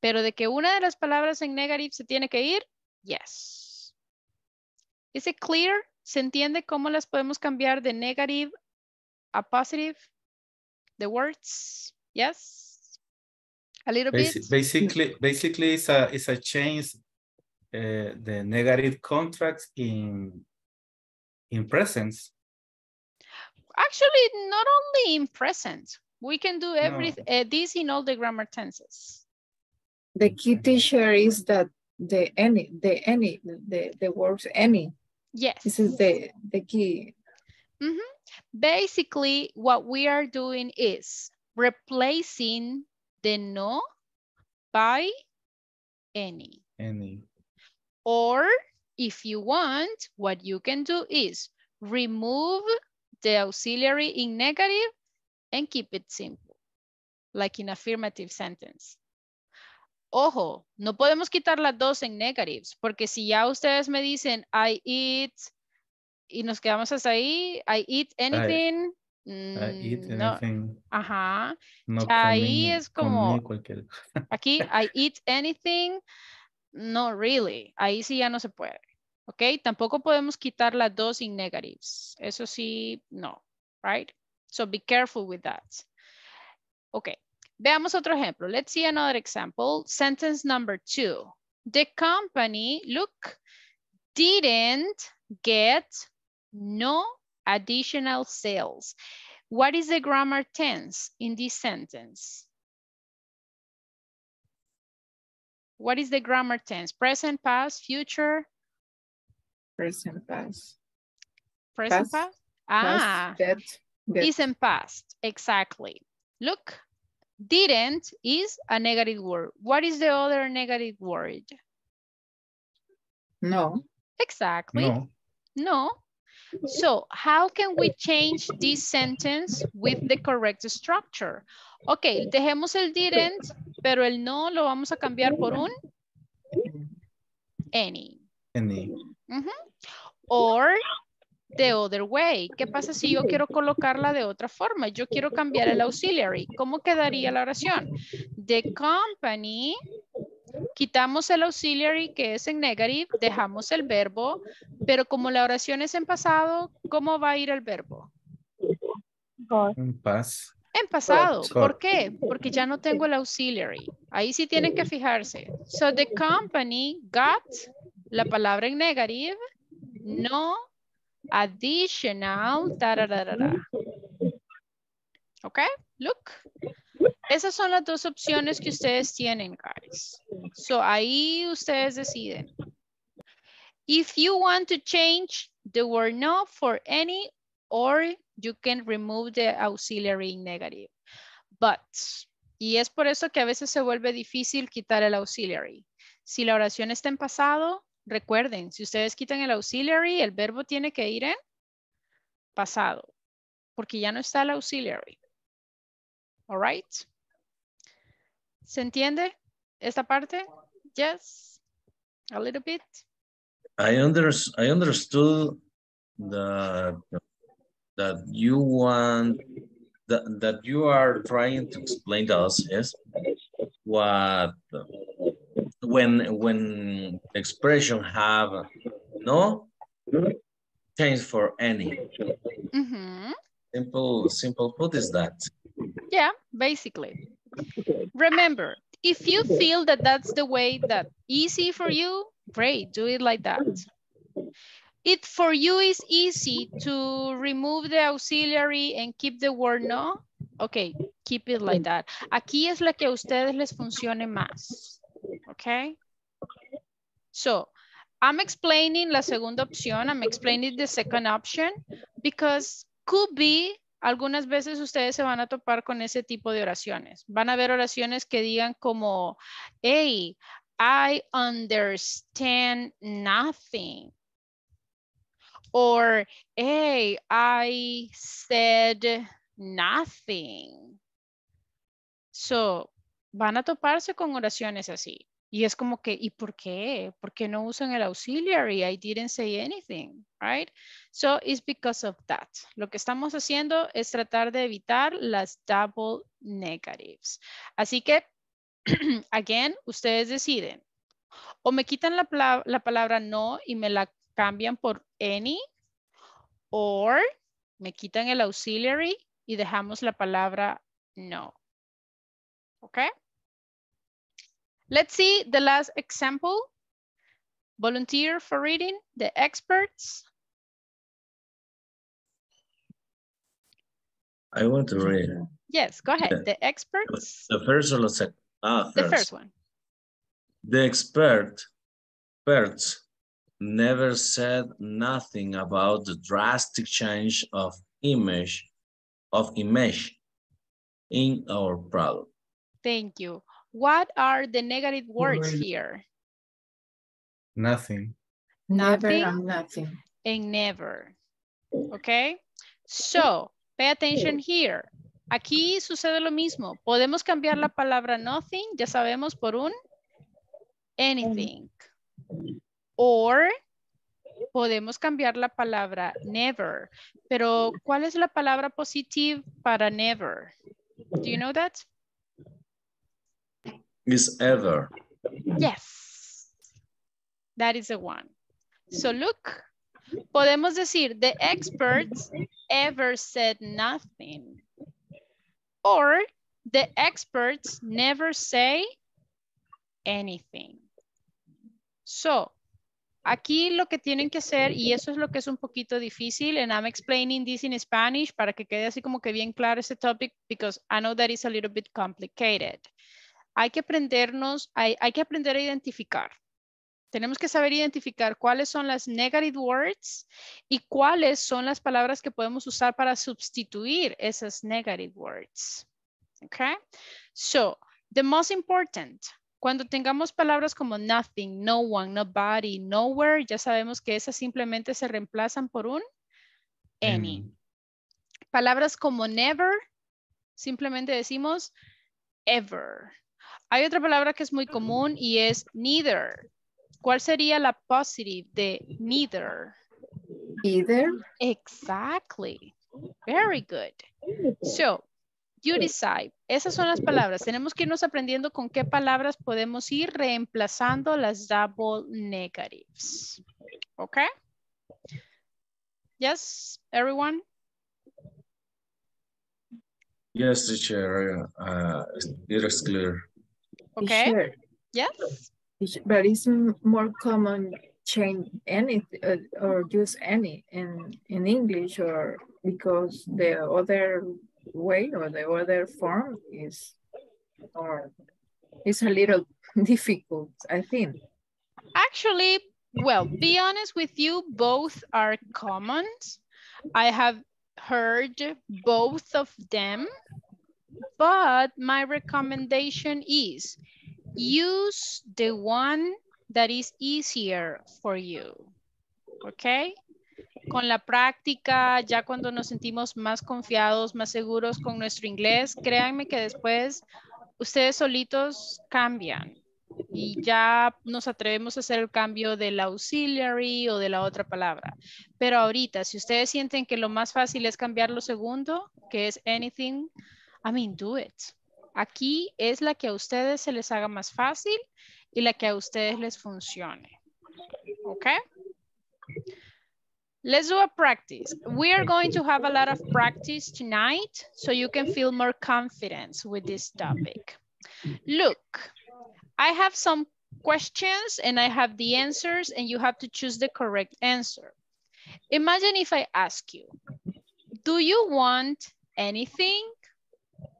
Pero de que una de las palabras en negative se tiene que ir, yes. Is it clear? ¿Se entiende cómo las podemos cambiar de negative a positive? The words, yes? A little bit? Basi- Basically, basically, it's a it's a change uh, the negative contracts in in presence. Actually, not only in present. We can do every uh, this in all the grammar tenses. The key teacher is that the any, the any, the, the words any. Yes. This is the, the key. Mhm. Basically, what we are doing is replacing the no by any. Any Or if you want, what you can do is remove the auxiliary in negative and keep it simple, like in affirmative sentence. Ojo, no podemos quitar las dos en negatives, porque si ya ustedes me dicen I eat y nos quedamos hasta ahí, I eat anything, I eat Mm, no, anything. ajá. No ahí comí, es como-. Aquí, (laughs) I eat anything. No really. Ahí sí ya no se puede. ¿Ok? Tampoco podemos quitar las dos in negatives. Eso sí, no. Right? So be careful with that. Ok. Veamos otro ejemplo. Let's see another example. Sentence number two. The company, look, didn't get no additional sales. What is the grammar tense in this sentence? What is the grammar tense? Present, past, future, Present past. present, Past. past? Ah, Past, get, get. is in past, exactly. Look, didn't is a negative word. What is the other negative word? No. Exactly. No, No. So how can we change this sentence with the correct structure? Ok, dejemos el didn't, pero el no lo vamos a cambiar por un any. any. Ujú. Or the other way. ¿Qué pasa si yo quiero colocarla de otra forma? Yo quiero cambiar el auxiliary. ¿Cómo quedaría la oración? The company, quitamos el auxiliary que es en negative, dejamos el verbo, pero como la oración es en pasado, ¿cómo va a ir el verbo? Pass. En pasado. ¿Por qué? Porque ya no tengo el auxiliary. Ahí sí tienen que fijarse. So the company got la palabra en negative, no additional. Ok, look. Esas son las dos opciones que ustedes tienen, guys. So ahí ustedes deciden. If you want to change the word no for any or you can remove the auxiliary negative. But, y es por eso que a veces se vuelve difícil quitar el auxiliary. Si la oración está en pasado, recuerden, si ustedes quitan el auxiliary, el verbo tiene que ir en pasado, porque ya no está el auxiliary. All right? ¿Se entiende esta parte? Yes? A little bit? I under I understood that that you want that that you are trying to explain to us yes what when when expression have no change for any Mhm. simple simple put is that Yeah, basically. Remember, if you feel that that's the way that easy for you, great, do it like that. It for you is easy to remove the auxiliary and keep the word no. Okay, keep it like that. Aquí es la que a ustedes les funcione más. Okay? So, I'm explaining la segunda opción. I'm explaining the second option because could be algunas veces ustedes se van a topar con ese tipo de oraciones. Van a ver oraciones que digan como, hey, I understand nothing. Or, hey, I said nothing. So, van a toparse con oraciones así. Y es como que, ¿y por qué? ¿Por qué no usan el auxiliary? I didn't say anything, right? So it's because of that. Lo que estamos haciendo es tratar de evitar las double negatives. Así que, (clears throat) again, ustedes deciden. O me quitan la, la palabra no y me la cambian por any. O me quitan el auxiliary y dejamos la palabra no. ¿Ok? Let's see the last example. Volunteer for reading, the experts. I want to read Yes, go ahead. Yeah. The experts. the first or the second ah The first one. The expert, experts never said nothing about the drastic change of image of image in our product. Thank you. What are the negative words here? Nothing. Never Nothing. and nothing. And never. Okay? So, pay attention here. Aquí sucede lo mismo. Podemos cambiar la palabra nothing, ya sabemos, por un anything. Or podemos cambiar la palabra never. Pero, ¿cuál es la palabra positiva para never? Do you know that? Is ever. Yes. That is the one. So look, podemos decir the experts ever said nothing. Or the experts never say anything. So, aquí lo que tienen que hacer, y eso es lo que es un poquito difícil, and I'm explaining this in Spanish para que quede así como que bien claro este topic, because I know that is a little bit complicated. Hay que aprendernos, hay, hay que aprender a identificar. Tenemos que saber identificar cuáles son las negative words y cuáles son las palabras que podemos usar para sustituir esas negative words. Okay? So, the most important, cuando tengamos palabras como nothing, no one, nobody, nowhere, ya sabemos que esas simplemente se reemplazan por un any. Any. Palabras como never, simplemente decimos ever. Hay otra palabra que es muy común y es neither. ¿Cuál sería la positive de neither? Either. Exactly. Very good. So, you decide. Esas son las palabras. Tenemos que irnos aprendiendo con qué palabras podemos ir reemplazando las double negatives. Okay? Yes, everyone? Yes, teacher. Uh, it is clear. Okay. Sure. Yes. But it's more common change any uh, or use any in in English or because the other way or the other form is or it's a little (laughs) difficult, I think. Actually, well, be honest with you, both are common. I have heard both of them, but my recommendation is use the one that is easier for you, ¿ok? Con la práctica, ya cuando nos sentimos más confiados, más seguros con nuestro inglés, créanme que después ustedes solitos cambian y ya nos atrevemos a hacer el cambio del auxiliary o de la otra palabra. Pero ahorita, si ustedes sienten que lo más fácil es cambiar lo segundo, que es anything, I mean, do it. Aquí es la que a ustedes se les haga más fácil y la que a ustedes les funcione. ¿Ok? Let's do a practice. We are going to have a lot of practice tonight so you can feel more confidence with this topic. Look, I have some questions and I have the answers and you have to choose the correct answer. Imagine if I ask you, do you want anything?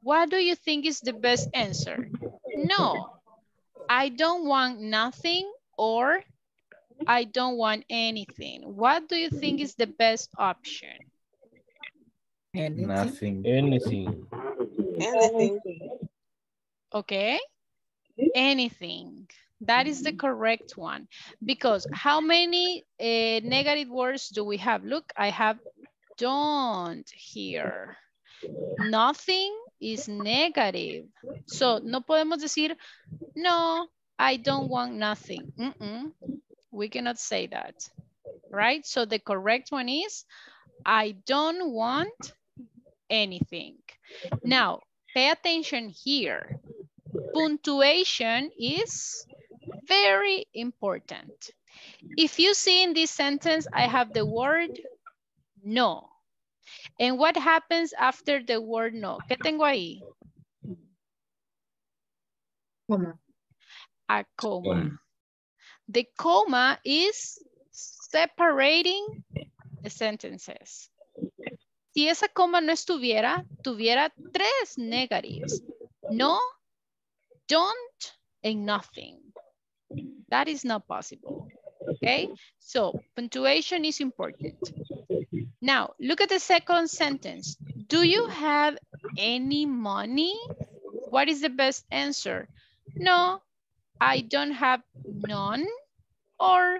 What do you think is the best answer? No, I don't want nothing or I don't want anything. What do you think is the best option? Anything. Nothing. Anything. Anything. Okay, anything. That is the correct one. Because how many uh, negative words do we have? Look, I have don't here. Nothing is negative. So, no podemos decir, no, I don't want nothing. Mm-mm. We cannot say that, right? So, the correct one is, I don't want anything. Now, pay attention here. Punctuation is very important. If you see in this sentence, I have the word no. And what happens after the word no? ¿Qué tengo ahí? Coma. A coma. The comma is separating the sentences. Si esa coma no estuviera, tuviera tres negatives. No, don't, and nothing. That is not possible. Okay, so punctuation is important. Now, look at the second sentence. Do you have any money? What is the best answer? No, I don't have none. Or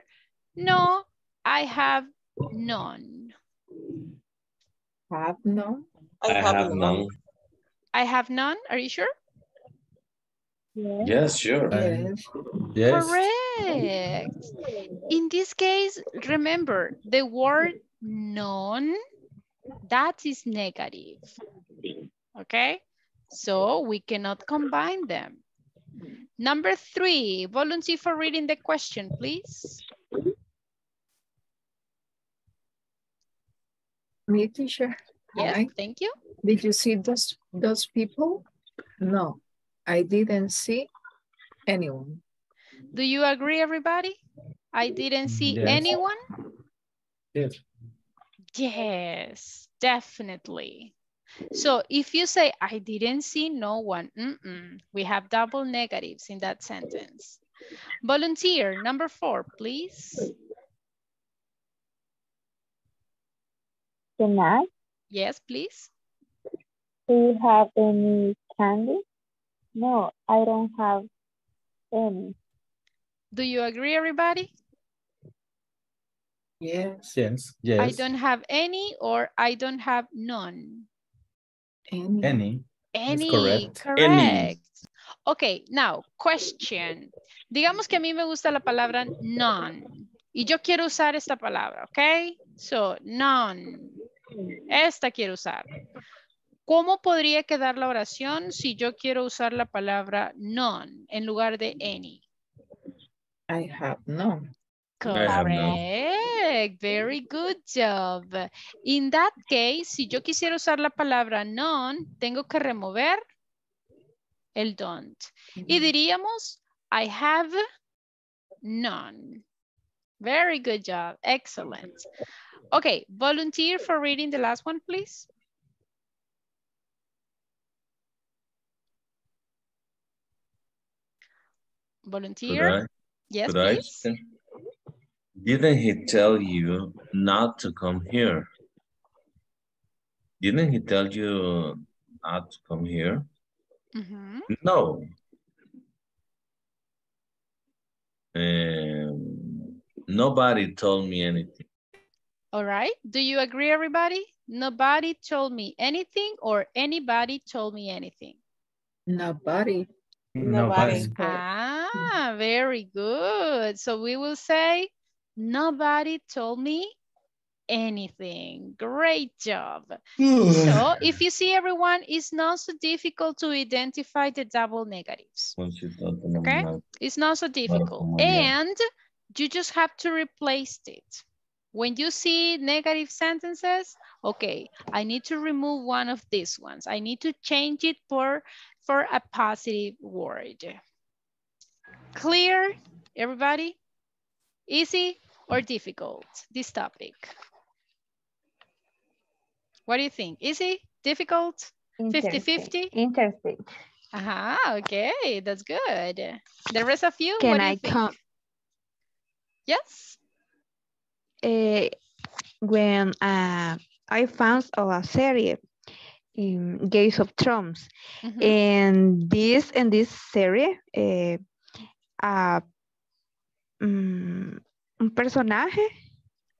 no, I have none. Have no. I have none. I have none. Are you sure? Yes. Yes, sure. Yes. Yes. Correct. In this case, remember the word none, that is negative. Okay, so we cannot combine them. Number three, volunteer for reading the question, please. Me, teacher. Yes, I- thank you. Did you see those those people? No, I didn't see anyone. Do you agree, everybody? I didn't see Yes. anyone. Yes. Yes, definitely. So if you say, I didn't see no one, mm-mm, we have double negatives in that sentence. Volunteer, number four, please. Can I? Yes, please. Do you have any candy? No, I don't have any. Do you agree, everybody? Yes. Yes. Yes. I don't have any or I don't have none. Any. Any. Any, correct. correct. Ok, now, question. Digamos que a mí me gusta la palabra none. Y yo quiero usar esta palabra, ¿ok? So, none. Esta quiero usar. ¿Cómo podría quedar la oración si yo quiero usar la palabra none en lugar de any? I have none. Correct. Very good job. In that case, si yo quisiera usar la palabra none, tengo que remover el don't. Y diríamos, I have none. Very good job. Excellent. Okay, volunteer for reading the last one, please. Could Volunteer. I? Yes, Could I? Please. Didn't he tell you not to come here? Didn't he tell you not to come here? Mhm. No. Um, nobody told me anything. All right. Do you agree, everybody? Nobody told me anything or anybody told me anything. Nobody. Nobody. Ah, very good. So we will say, nobody told me anything. Great job. So if you see everyone, it's not so difficult to identify the double negatives. Once you thought the Okay. It's not so difficult. And you just have to replace it. When you see negative sentences, okay, I need to remove one of these ones. I need to change it for, for a positive word. Clear, everybody? Easy or difficult, this topic? What do you think? Easy, difficult? 50-50? Interesting. Aha, okay, that's good. The rest of you, Can what do you I think? come? Yes? eh, when uh, I found a series in Games of Thrones, Mhm. and this in this series, eh, uh, mm, un personaje,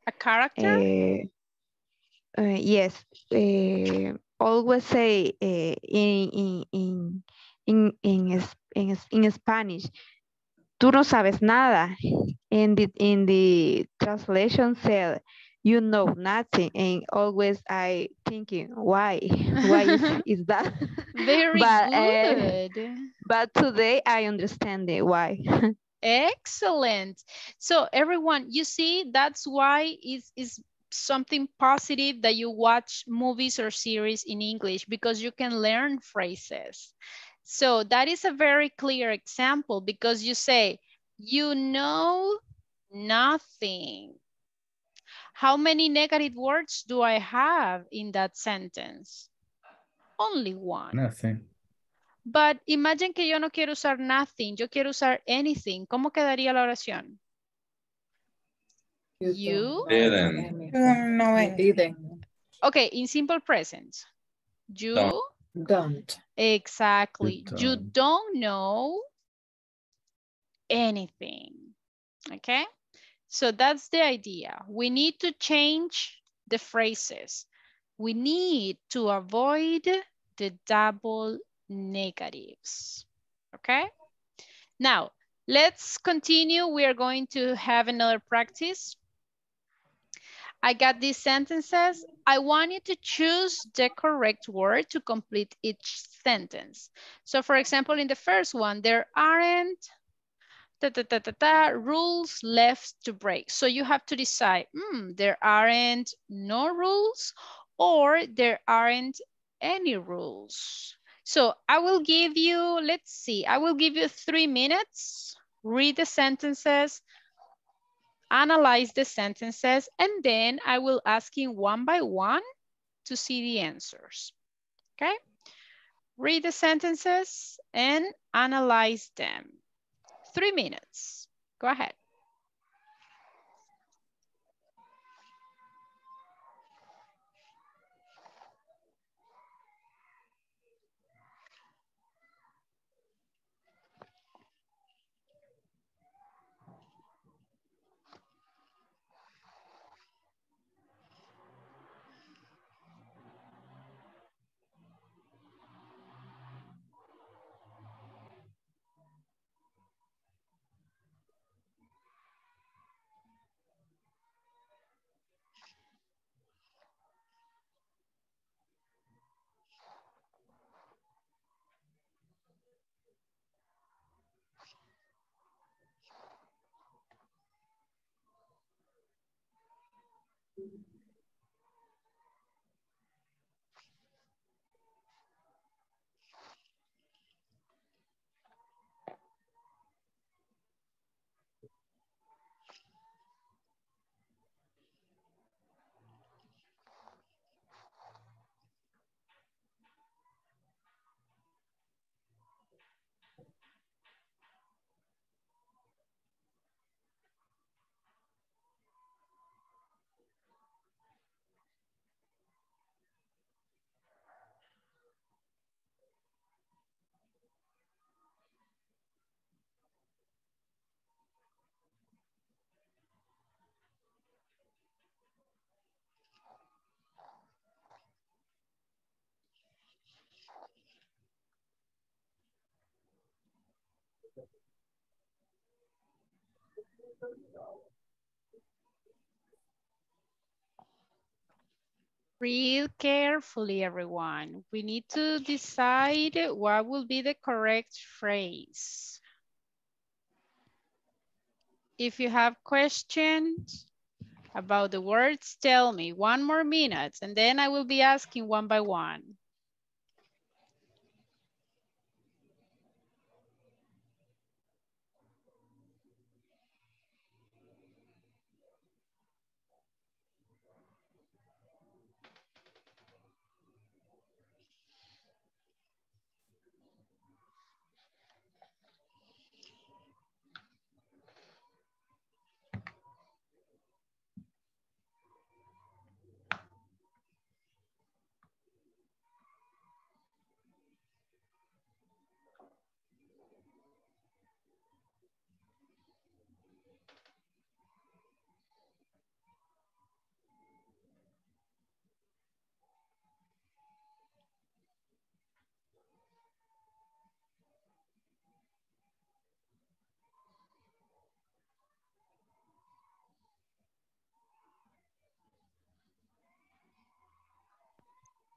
A character? eh, eh, yes, eh, always say eh, in in in in in, in Spanish, tú no sabes nada. In the in the translation said, you know nothing, and always I thinking why why is, (laughs) is that? Very but, eh, good. but today I understand it why. (laughs) Excellent. So everyone, you see, that's why it's, it's something positive that you watch movies or series in English because you can learn phrases. So that is a very clear example because you say, you know nothing. How many negative words do I have in that sentence? Only one. Nothing. But imagine que yo no quiero usar nothing, yo quiero usar anything. ¿Cómo quedaría la oración? You? Didn't. No, I didn't. Okay, in simple present. You? Don't. Don't. Exactly. You You don't. don't know anything. Okay? So that's the idea. We need to change the phrases. We need to avoid the double negatives. Okay? Now, let's continue. We are going to have another practice. I got these sentences. I want you to choose the correct word to complete each sentence. So for example, in the first one, there aren't ta, ta, ta, ta, ta, rules left to break. So you have to decide, hmm, there aren't no rules or there aren't any rules. So I will give you, let's see, I will give you three minutes, read the sentences, analyze the sentences, and then I will ask you one by one to see the answers, okay? Read the sentences and analyze them. Three minutes, go ahead. Read carefully, everyone. We need to decide what will be the correct phrase. If you have questions about the words, tell me one more minute and then I will be asking one by one.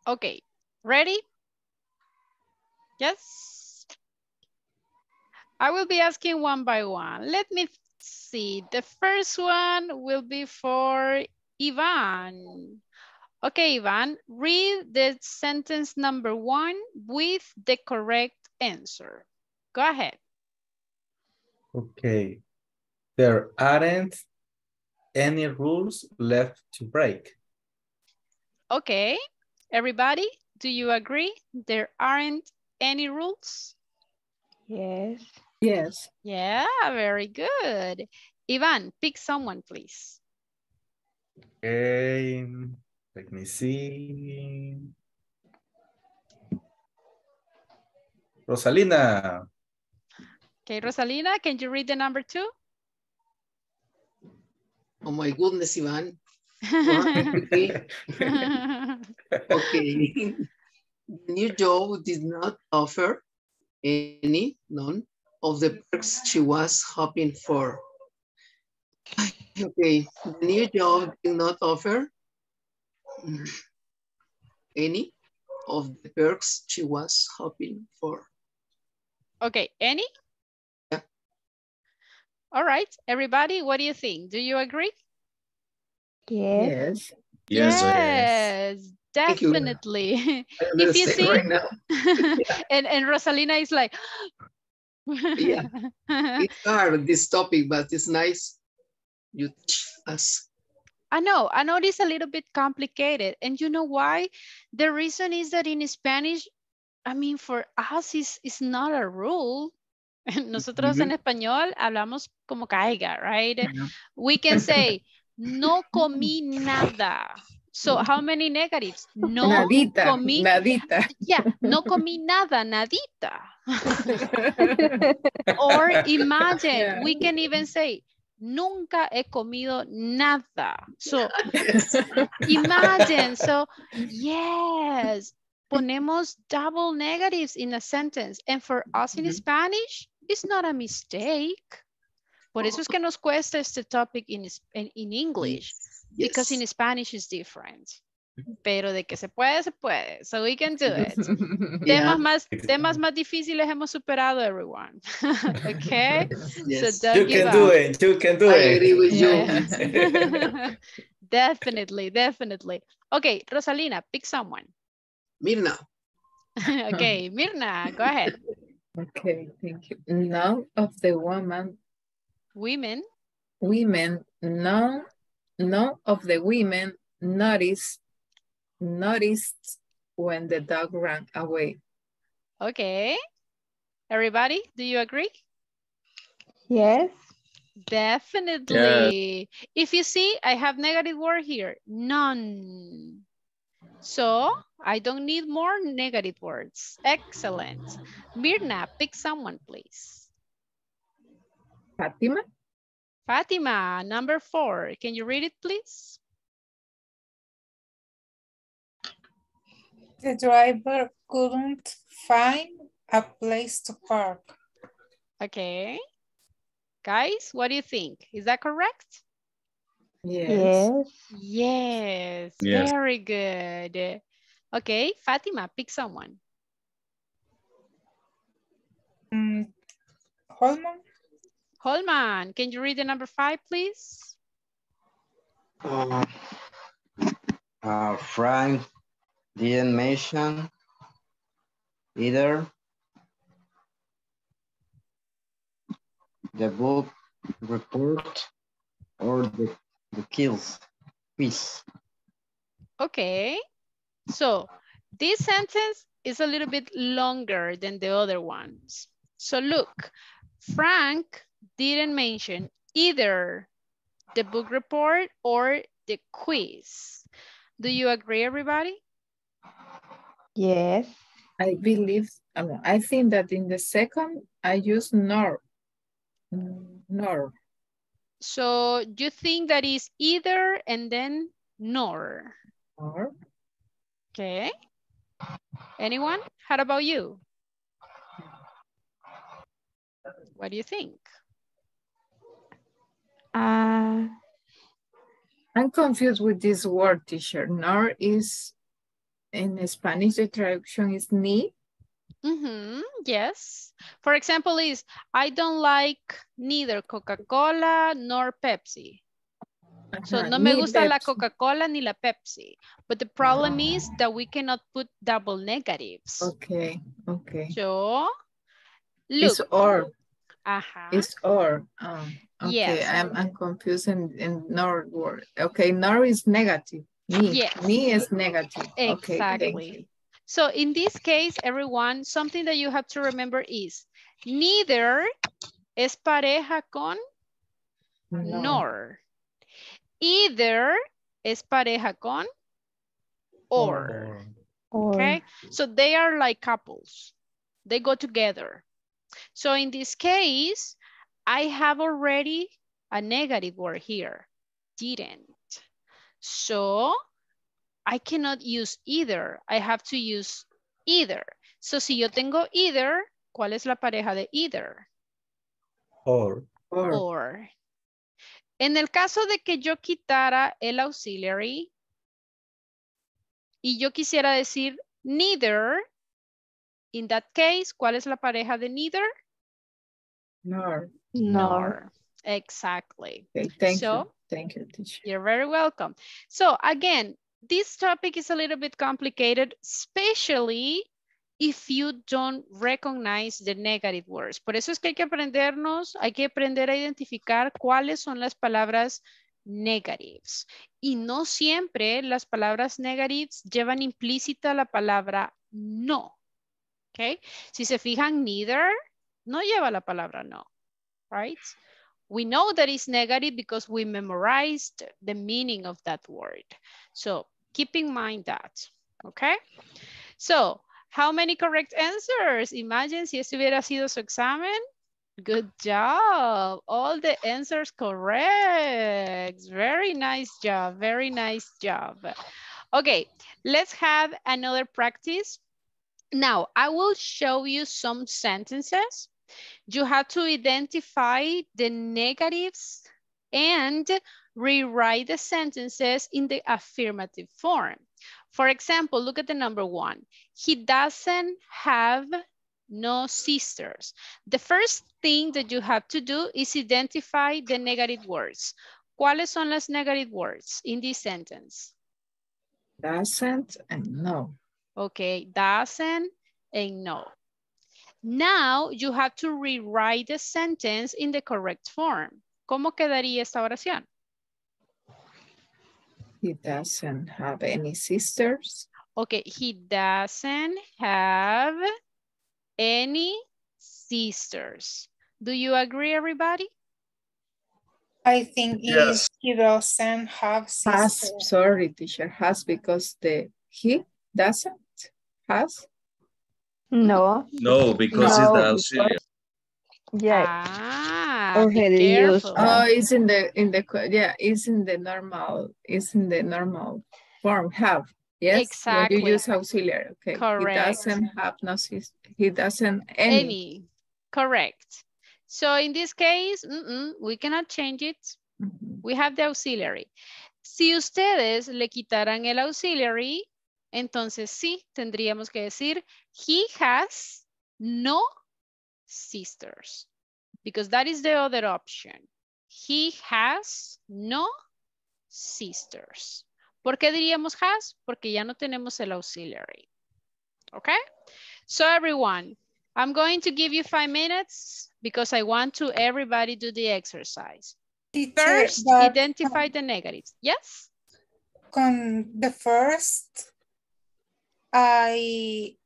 Okay, ready? Yes? I will be asking one by one. Let me see. The first one will be for Ivan. Okay, Ivan, read the sentence number one with the correct answer. Go ahead. Okay. There aren't any rules left to break. Okay, everybody, do you agree? There aren't any rules? Yes. Yes. Yeah, very good. Ivan, pick someone, please. Okay. Let me see. Rosalina. Okay, Rosalina, can you read the number two? Oh my goodness, Ivan. (laughs) (laughs) okay. okay. (laughs) The new job did not offer any, none, of the perks she was hoping for. Okay, the new job did not offer any of the perks she was hoping for. Okay, any? Yeah. All right, everybody, what do you think? Do you agree? Yes. Yes. Yes, yes. Thank you. definitely. (laughs) If you see, right now. (laughs) and, and Rosalina is like, (laughs) Yeah. It's hard, this topic, but it's nice. You teach us. I know, I know it's a little bit complicated. And you know why? The reason is that in Spanish, I mean, for us, it's, it's not a rule. Nosotros en mm-hmm. español hablamos como caiga, right? We can say, no comí nada. So how many negatives? No Nadita, comí, nadita. yeah, no comí nada, nadita. (laughs) Or imagine, Yeah. we can even say, nunca he comido nada. So imagine, so yes, ponemos double negatives in a sentence. And for us in Mhm. Spanish, it's not a mistake. Por eso es que nos cuesta este topic in, in, in English, because in Spanish is different. Pero de que se puede, se puede. So we can do it. (laughs) Yeah. Temas más, temas más difíciles hemos superado, everyone. (laughs) okay? Yes. So don't You give can do it. You can do I it. agree with you. (laughs) Definitely, definitely. Okay, Rosalina, pick someone. Mirna, okay, Mirna, go ahead. Okay, thank you. None of the woman, Women. women, none, none of the women noticed, noticed when the dog ran away. Okay. Everybody, do you agree? Yes. Definitely. If you see, I have negative word here, none. So I don't need more negative words. Excellent. Mirna, pick someone, please. Fatima? Fatima, number four. Can you read it, please? The driver couldn't find a place to park. Okay. Guys, what do you think? Is that correct? Yes. Yes. Yes, Yes. very good. Okay, Fatima, pick someone. Mm, Holman, Holman, can you read the number five, please? Uh, uh, Frank didn't mention either the book report or the, the kills quiz. Okay, so this sentence is a little bit longer than the other ones. So look, Frank didn't mention either the book report or the quiz. Do you agree, everybody? Yes. I believe, I think that in the second, I use nor. Nor. So you think that is either and then nor. Nor. Okay. Anyone? How about you? What do you think? Uh, I'm confused with this word, teacher. Nor is, in Spanish, the traduction is ni. Mm-hmm, yes. For example, is I don't like neither Coca-Cola nor Pepsi. So no me ni gusta la Coca-Cola ni la Pepsi. But the problem is that we cannot put double negatives. Okay, okay. So look. It's or, Ajá. it's or. Um, okay, Yes. I'm, I'm confused in, in nor word. Okay, nor is negative. Me, Yes. ni is negative. Okay, thank you. Exactly. So in this case, everyone, something that you have to remember is neither es pareja con No. nor. Either es pareja con or. or Okay, so they are like couples. They go together. So in this case, I have already a negative word here, didn't. So I cannot use either. I have to use either. So si yo tengo either, ¿cuál es la pareja de either? Or. Or. or. En el caso de que yo quitara el auxiliary y yo quisiera decir neither, in that case, ¿cuál es la pareja de neither? Nor. Nor. Exactly. Okay, thank So- you. Thank you, teacher. You're very welcome. So again, this topic is a little bit complicated, especially if you don't recognize the negative words. Por eso es que hay que aprendernos, hay que aprender a identificar cuáles son las palabras negatives. Y no siempre las palabras negatives llevan implícita la palabra no. ¿Ok? Si se fijan, neither no lleva la palabra no. Right? We know that it's negative because we memorized the meaning of that word. So keep in mind that, okay? So, how many correct answers? Imagine si este hubiera sido su examen. Good job. All the answers correct. Very nice job. Very nice job. Okay, let's have another practice. Now, I will show you some sentences. You have to identify the negatives and rewrite the sentences in the affirmative form. For example, look at the number one. He doesn't have no sisters. The first thing that you have to do is identify the negative words. ¿Cuáles son las negative words in this sentence? Doesn't and no. Okay, doesn't and no. Now you have to rewrite the sentence in the correct form. ¿Cómo quedaría esta oración? He doesn't have any sisters. Okay, he doesn't have any sisters. Do you agree, everybody? I think Yes. if he doesn't have Has, sorry, teacher, has because the he doesn't has. No, No, because it's No, the because- auxiliary. yeah, Ah, be Already used. Oh, it's in the in the que- yeah, it's in the normal, it's in the normal form. Have yes, Exactly. when Exactly. you use auxiliary. Okay, Correct. he doesn't have no. He doesn't any. Any, correct. So in this case, mm-mm, we cannot change it. Mhm. We have the auxiliary. Si ustedes le quitaran el auxiliary, entonces sí, tendríamos que decir, he has no sisters. Because that is the other option. He has no sisters. ¿Por qué diríamos has? Porque ya no tenemos el auxiliary. Okay? So everyone, I'm going to give you five minutes because I want to everybody do the exercise. First, identify the negatives. Yes? con the first, I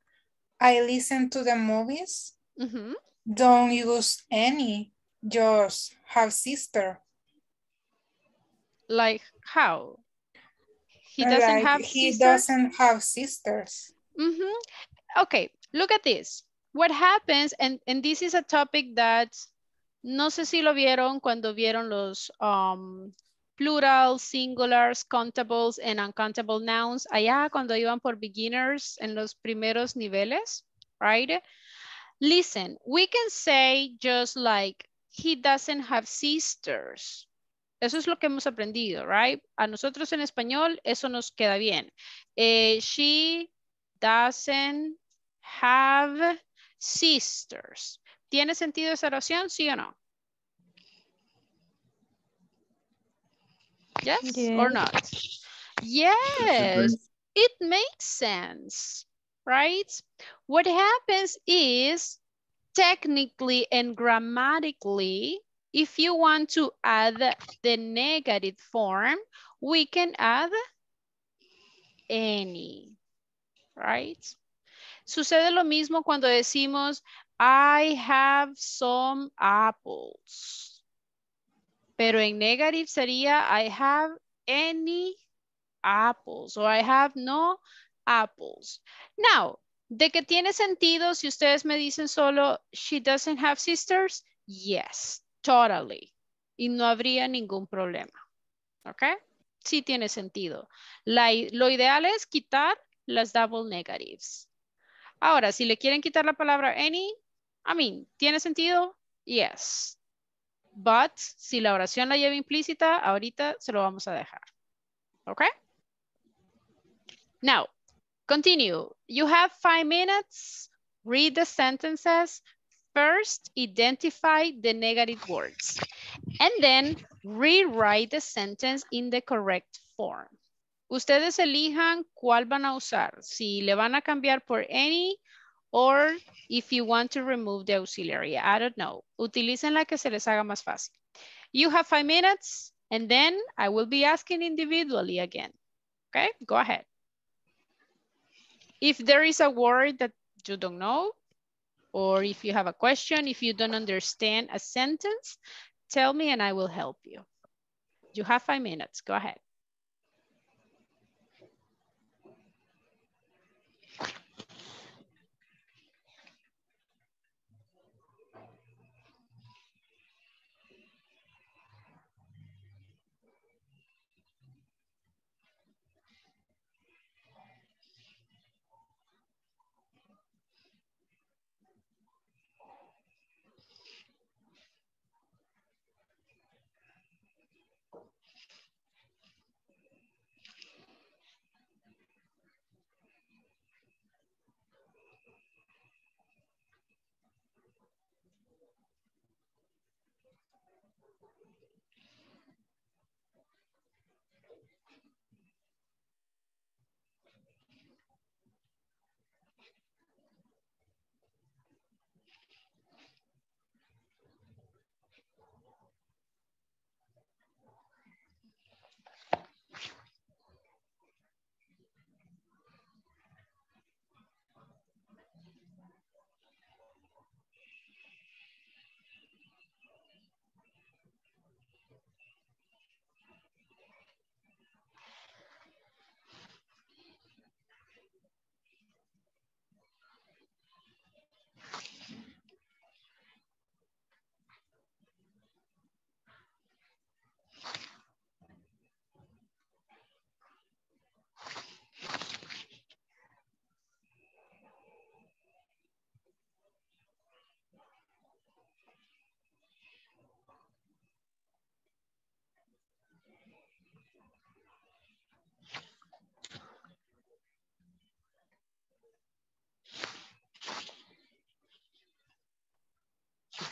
I listen to the movies. Mhm. Don't use any. Just have sister. Like how? He doesn't Like, have he sisters? doesn't have sisters. Mhm. Okay, look at this. What happens, and, and this is a topic that no sé si lo vieron cuando vieron los um, plural, singulars, countables, and uncountable nouns, allá cuando iban por beginners en los primeros niveles, right? Listen, we can say just like, he doesn't have sisters. Eso es lo que hemos aprendido, right? A nosotros en español eso nos queda bien. Eh, she doesn't have sisters. ¿Tiene sentido esa oración, sí o no? Yes, or not? Yes, it makes sense, right? What happens is technically and grammatically, if you want to add the negative form, we can add any, right? Sucede lo mismo cuando decimos, I have some apples. Pero en negative sería, I have any apples or I have no apples. Now, de que tiene sentido si ustedes me dicen solo, she doesn't have sisters, yes, totally. Y no habría ningún problema. ¿Ok? Sí tiene sentido. Lo ideal es quitar las double negatives. Ahora, si le quieren quitar la palabra any, I mean, ¿tiene sentido? Yes. But si la oración la lleva implícita, ahorita se lo vamos a dejar. Okay? Now, continue. You have five minutes. Read the sentences. First, identify the negative words. And then rewrite the sentence in the correct form. Ustedes elijan cuál van a usar. Si le van a cambiar por any or if you want to remove the auxiliary. I don't know. Utilicen la que se les haga más fácil. You have five minutes and then I will be asking individually again. Okay, go ahead. If there is a word that you don't know, or if you have a question, if you don't understand a sentence, tell me and I will help you. You have five minutes, go ahead.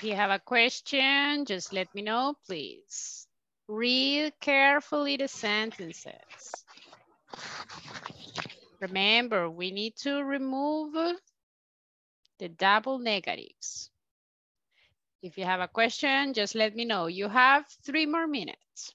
You have a question, just let me know, please. Read carefully the sentences. Remember, we need to remove the double negatives. If you have a question, just let me know. You have three more minutes.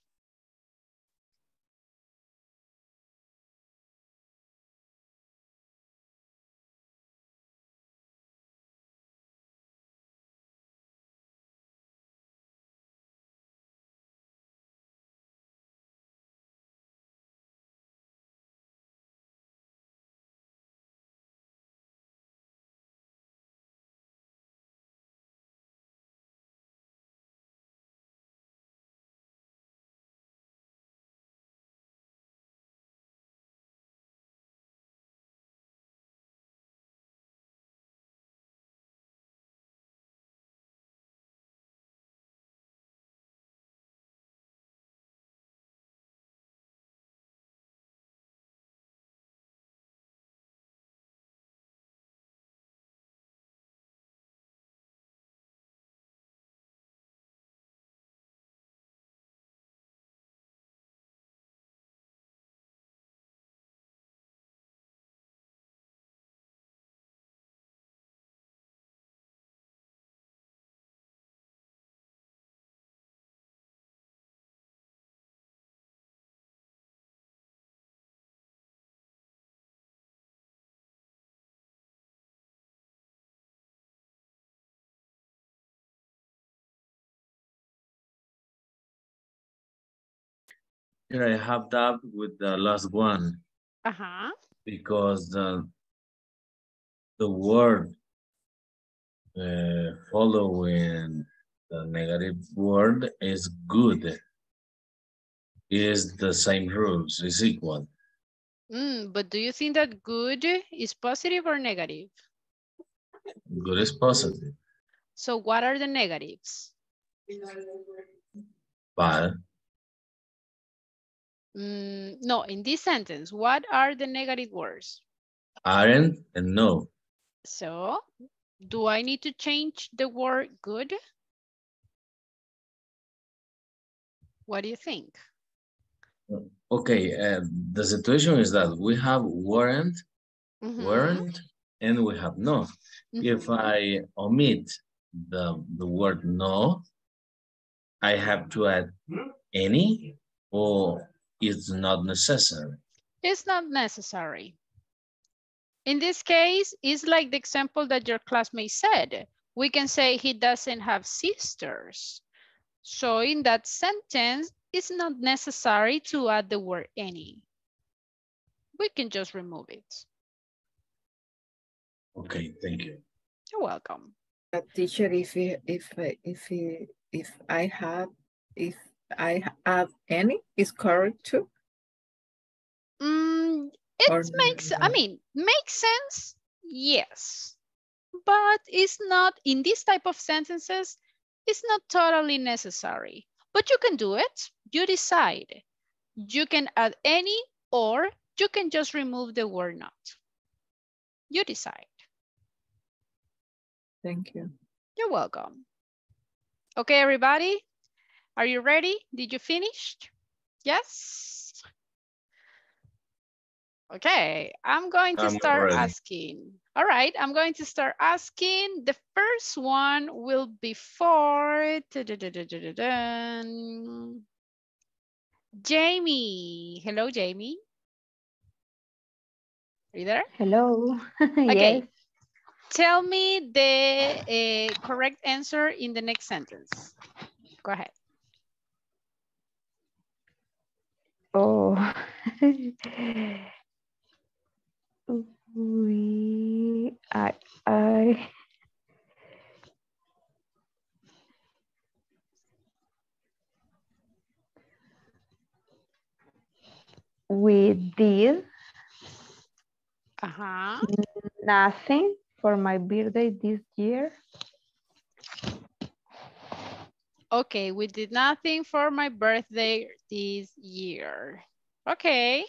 Here I have that with the last one Uh-huh. because the the word uh, following the negative word is good. Is the same rules, is equal. Mm, but do you think that good is positive or negative? Good is positive. So what are the negatives? But Mm, no, in this sentence, what are the negative words? aren't and no. So, do I need to change the word good? What do you think? Okay, uh, the situation is that we have weren't, Mhm, weren't, and we have no. If mhm. I omit the, the word no, I have to add any or it's not necessary. It's not necessary. In this case, it's like the example that your classmate said. We can say he doesn't have sisters. So in that sentence, it's not necessary to add the word any. We can just remove it. Okay, thank you. You're welcome. A teacher, if he, if I- if he, if I have, if I have any, is correct too. Mm, it Or makes, I mean, makes sense, yes. But it's not, in this type of sentences, it's not totally necessary. But you can do it, you decide. You can add any or you can just remove the word not. You decide. Thank you. You're welcome. Okay, everybody, are you ready? Did you finish? Yes? Okay, I'm going to I'm start ready. asking. All right, I'm going to start asking. The first one will be for da-da-da-da-da-da-dun. Jamie. Hello, Jamie. Are you there? Hello. (laughs) Okay. yes. Tell me the uh, correct answer in the next sentence. Go ahead. Oh. we I I we did Uh-huh. nothing for my birthday this year. Okay, we did nothing for my birthday this year. Okay.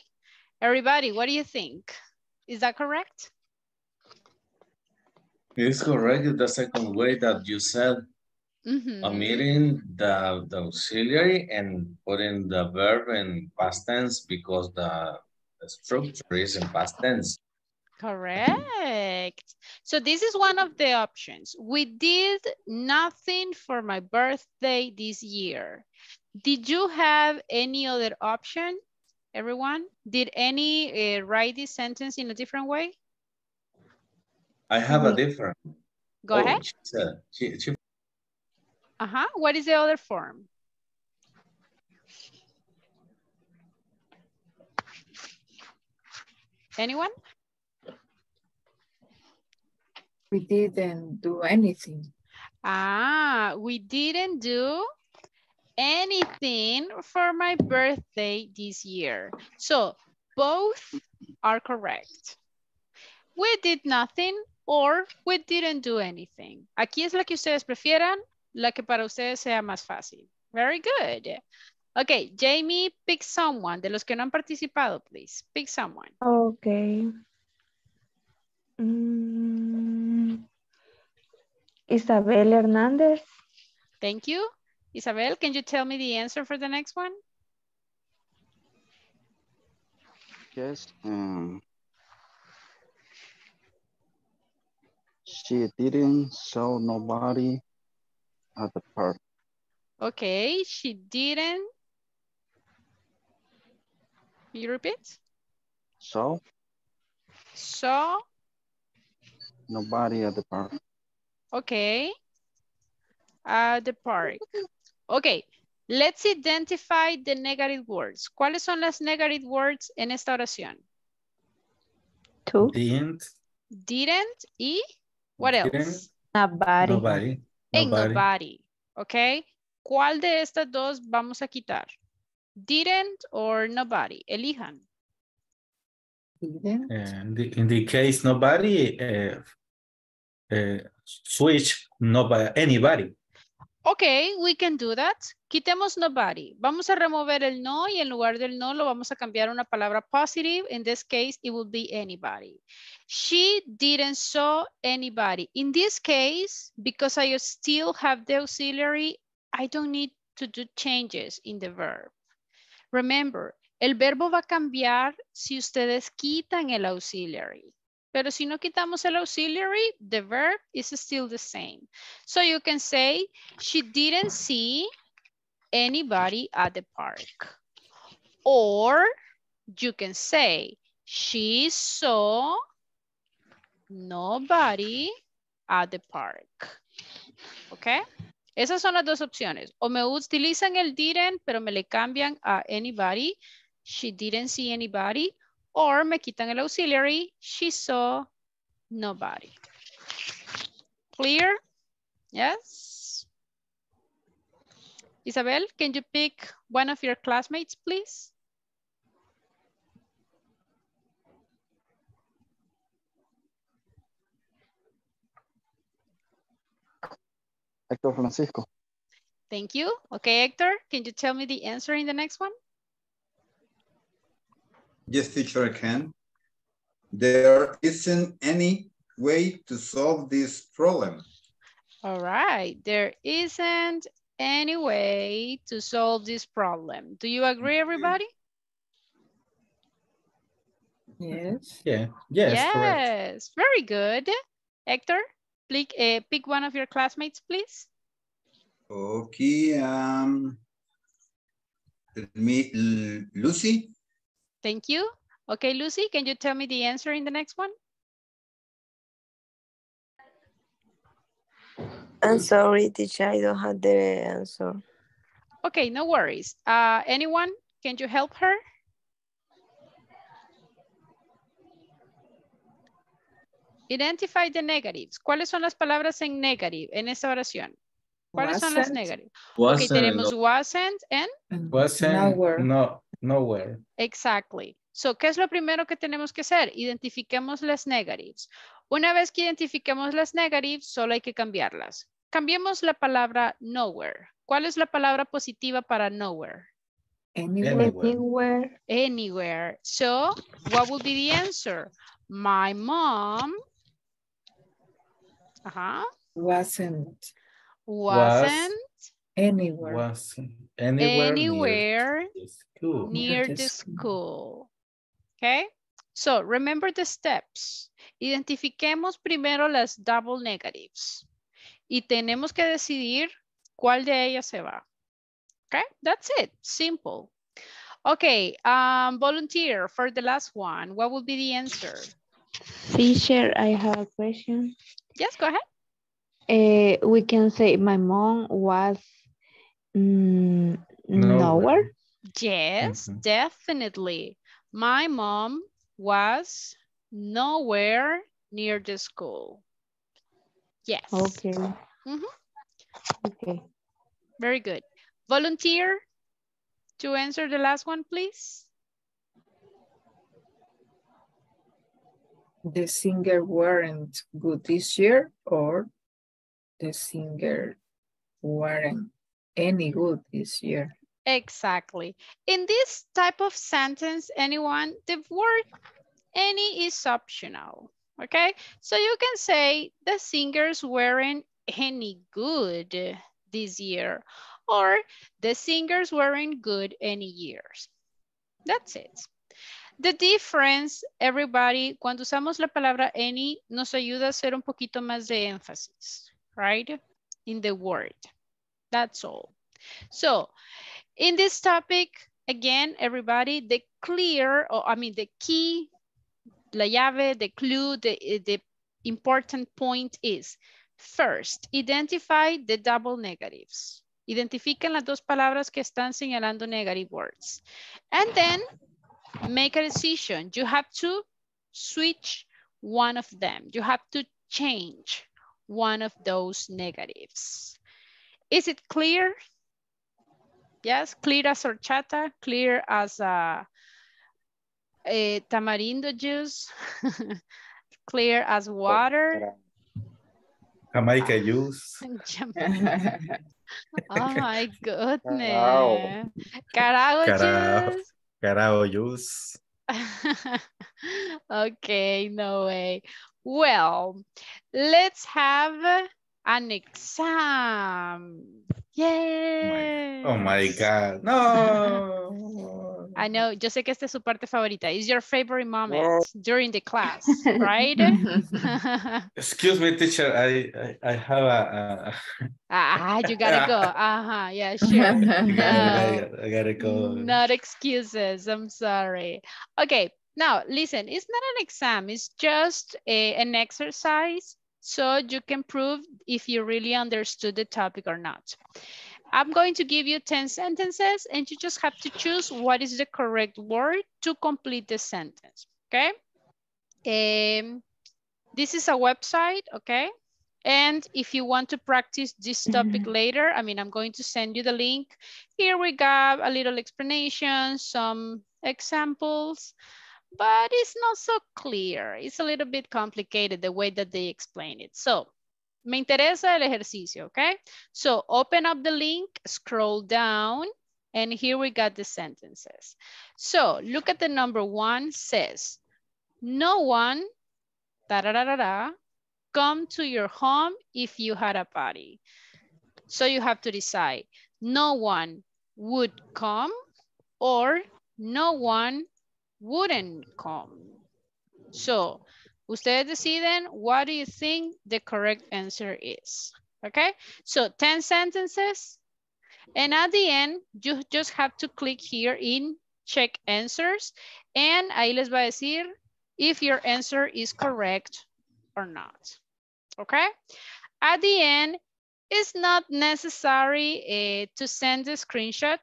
Everybody, what do you think? Is that correct? It's correct, the second way that you said, Mhm. omitting the, the auxiliary and putting the verb in past tense because the structure is in past tense. Correct. So this is one of the options. We did nothing for my birthday this year. Did you have any other option, everyone? Did any uh, write this sentence in a different way? I have a different. Go oh, ahead. She said, she, she, Uh-huh. What is the other form? Anyone? We didn't do anything. Ah, we didn't do anything for my birthday this year. So both are correct. We did nothing or we didn't do anything. Aquí es la que ustedes prefieran, la que para ustedes sea más fácil. Very good. Okay, Jamie, pick someone. De los que no han participado, please. Pick someone. Okay. Mm, Isabel Hernández. Thank you. Isabel, can you tell me the answer for the next one? Yes. Um, she didn't saw nobody at the park. Okay, she didn't. Can you repeat? So? So? nobody at the park. Okay, at the park. Okay, let's identify the negative words. ¿Cuáles son las negative words en esta oración? Two. Didn't, Didn't y what Didn't. else? Nobody. nobody, And nobody. nobody, okay? ¿Cuál de estas dos vamos a quitar? Didn't or nobody? Elijan. Didn't. The- in the case nobody, uh, uh, switch nobody, anybody. Ok, we can do that. Quitemos nobody. Vamos a remover el no y en lugar del no lo vamos a cambiar a una palabra positive. In this case, it will be anybody. She didn't saw anybody. In this case, because I still have the auxiliary, I don't need to do changes in the verb. Remember, el verbo va a cambiar si ustedes quitan el auxiliary. Pero si no quitamos el auxiliary, the verb is still the same. So you can say, she didn't see anybody at the park. Or you can say, she saw nobody at the park. ¿Ok? Esas son las dos opciones. O me utilizan el didn't, pero me le cambian a anybody. She didn't see anybody. Or me quitan el auxiliary. She saw nobody. Clear? Yes? Isabel, can you pick one of your classmates, please? Héctor Francisco. Thank you. Okay, Hector, can you tell me the answer in the next one? Yes, teacher, I can. There isn't any way to solve this problem. All right, there isn't any way to solve this problem. Do you agree, everybody? Yes. Yeah, yes, correct. Yes, very good. Hector, pick, uh, pick one of your classmates, please. Okay, um, me, Lucy, Thank you. Okay, Lucy, can you tell me the answer in the next one? I'm sorry, teacher, I don't have the answer. Okay, no worries. Uh, anyone, can you help her? Identify the negatives. ¿Cuáles son las palabras en negative en esta oración? ¿Cuáles son las negative? Ok, tenemos wasn't and and Wasn't, Nowhere. no, nowhere. Exactly. So, ¿qué es lo primero que tenemos que hacer? Identifiquemos las negatives. Una vez que identifiquemos las negatives, solo hay que cambiarlas. Cambiemos la palabra nowhere. ¿Cuál es la palabra positiva para nowhere? Anywhere. Anywhere. Anywhere. So, what would be the answer? My mom ajá, Wasn't wasn't anywhere. Wasn't anywhere, anywhere near the school. near the the school. school. Okay? So remember the steps. Identifiquemos primero las double negatives. Y tenemos que decidir cuál de ellas se va. Okay? That's it. Simple. Okay, um, volunteer for the last one. What will be the answer? Teacher, I have a question. Yes, go ahead. Uh, we can say my mom was mm, nowhere. Yes, Mhm. definitely. My mom was nowhere near the school. Yes. Okay. Mhm. Okay. Very good. Volunteer to answer the last one, please. The singer weren't good this year or the singer weren't any good this year. Exactly. In this type of sentence, anyone, the word any is optional. Okay, so you can say the singers weren't any good this year or the singers weren't good any years. That's it. The difference, everybody, cuando usamos la palabra any, nos ayuda a hacer un poquito más de énfasis, right? In the word. That's all. So, in this topic, again, everybody, the clear, or I mean, the key, la llave, the clue, the, the important point is, first, identify the double negatives. Identifiquen las dos palabras que están señalando negative words. And then, make a decision. You have to switch one of them. You have to change one of those negatives. Is it clear? Yes, clear as horchata, clear as a, a tamarindo juice, (laughs) clear as water. Jamaica juice. (laughs) Oh my goodness. Carajo Carajo. juice. Carajo juice. (laughs) okay, no way. Well, let's have an exam. Yay. Oh my God. No. I know, yo sé que esta es su parte favorita. It's your favorite moment during the class, (laughs) right? (laughs) Excuse me, teacher. I I, I have a. a ah, you gotta go. (laughs) Uh-huh, yeah, sure. No. I gotta go. Not excuses. I'm sorry. Okay, now listen, it's not an exam, it's just a, an exercise so you can prove if you really understood the topic or not. I'm going to give you 10 sentences and you just have to choose what is the correct word to complete the sentence, okay? Um, this is a website, okay? And if you want to practice this topic later, I mean, I'm going to send you the link. Here we got a little explanation, some examples, but it's not so clear. It's a little bit complicated the way that they explain it. So, me interesa el ejercicio, okay? So, open up the link, scroll down, and here we got the sentences. So, look at the number one says, no one, da da da da da, come to your home if you had a party. So you have to decide, no one would come or no one wouldn't come. So, ustedes deciden, what do you think the correct answer is? Okay, so 10 sentences. And at the end, you just have to click here in check answers. And ahí les va a decir if your answer is correct or not. Okay? At the end, it's not necessary uh, to send a screenshot.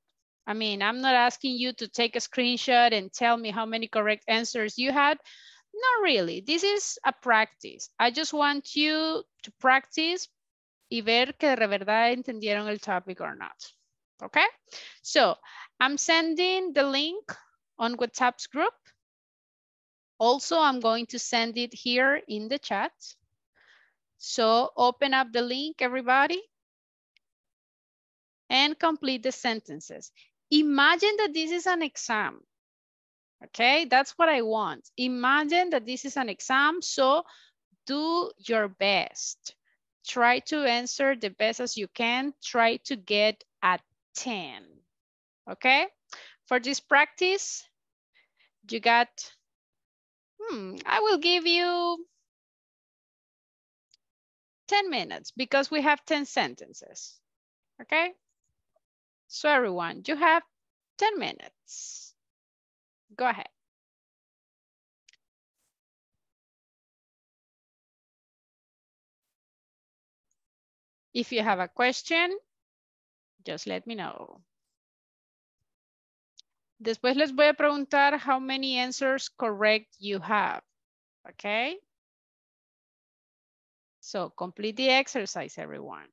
I mean, I'm not asking you to take a screenshot and tell me how many correct answers you had. Not really. This is a practice. I just want you to practice y ver que de verdad entendieron el topic or not. Okay? So, I'm sending the link on WhatsApp's group. Also, I'm going to send it here in the chat. So open up the link, everybody, and complete the sentences. Imagine that this is an exam. Okay, that's what I want. Imagine that this is an exam, so do your best. Try to answer the best as you can. Try to get a 10. Okay, for this practice, you got, hmm, I will give you 10 minutes because we have 10 sentences, okay? So everyone, you have 10 minutes. Go ahead. If you have a question, just let me know. Después les voy a preguntar how many answers correct you have, okay? So complete the exercise, everyone.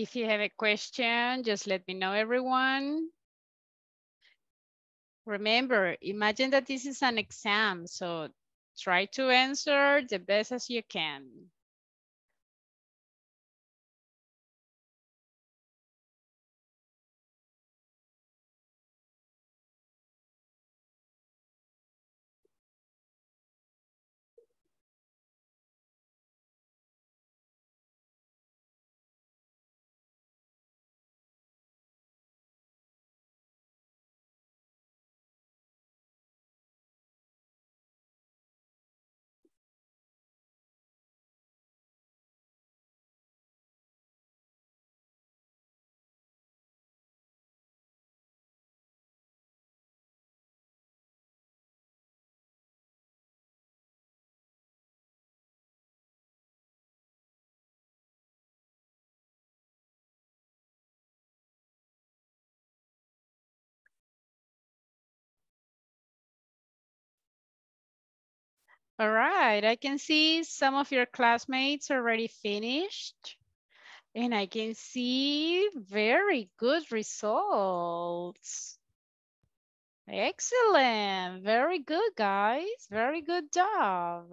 If you have a question, just let me know, everyone. Remember, imagine that this is an exam, so try to answer the best as you can. All right, I can see some of your classmates already finished. And I can see very good results. Excellent, very good guys, very good job.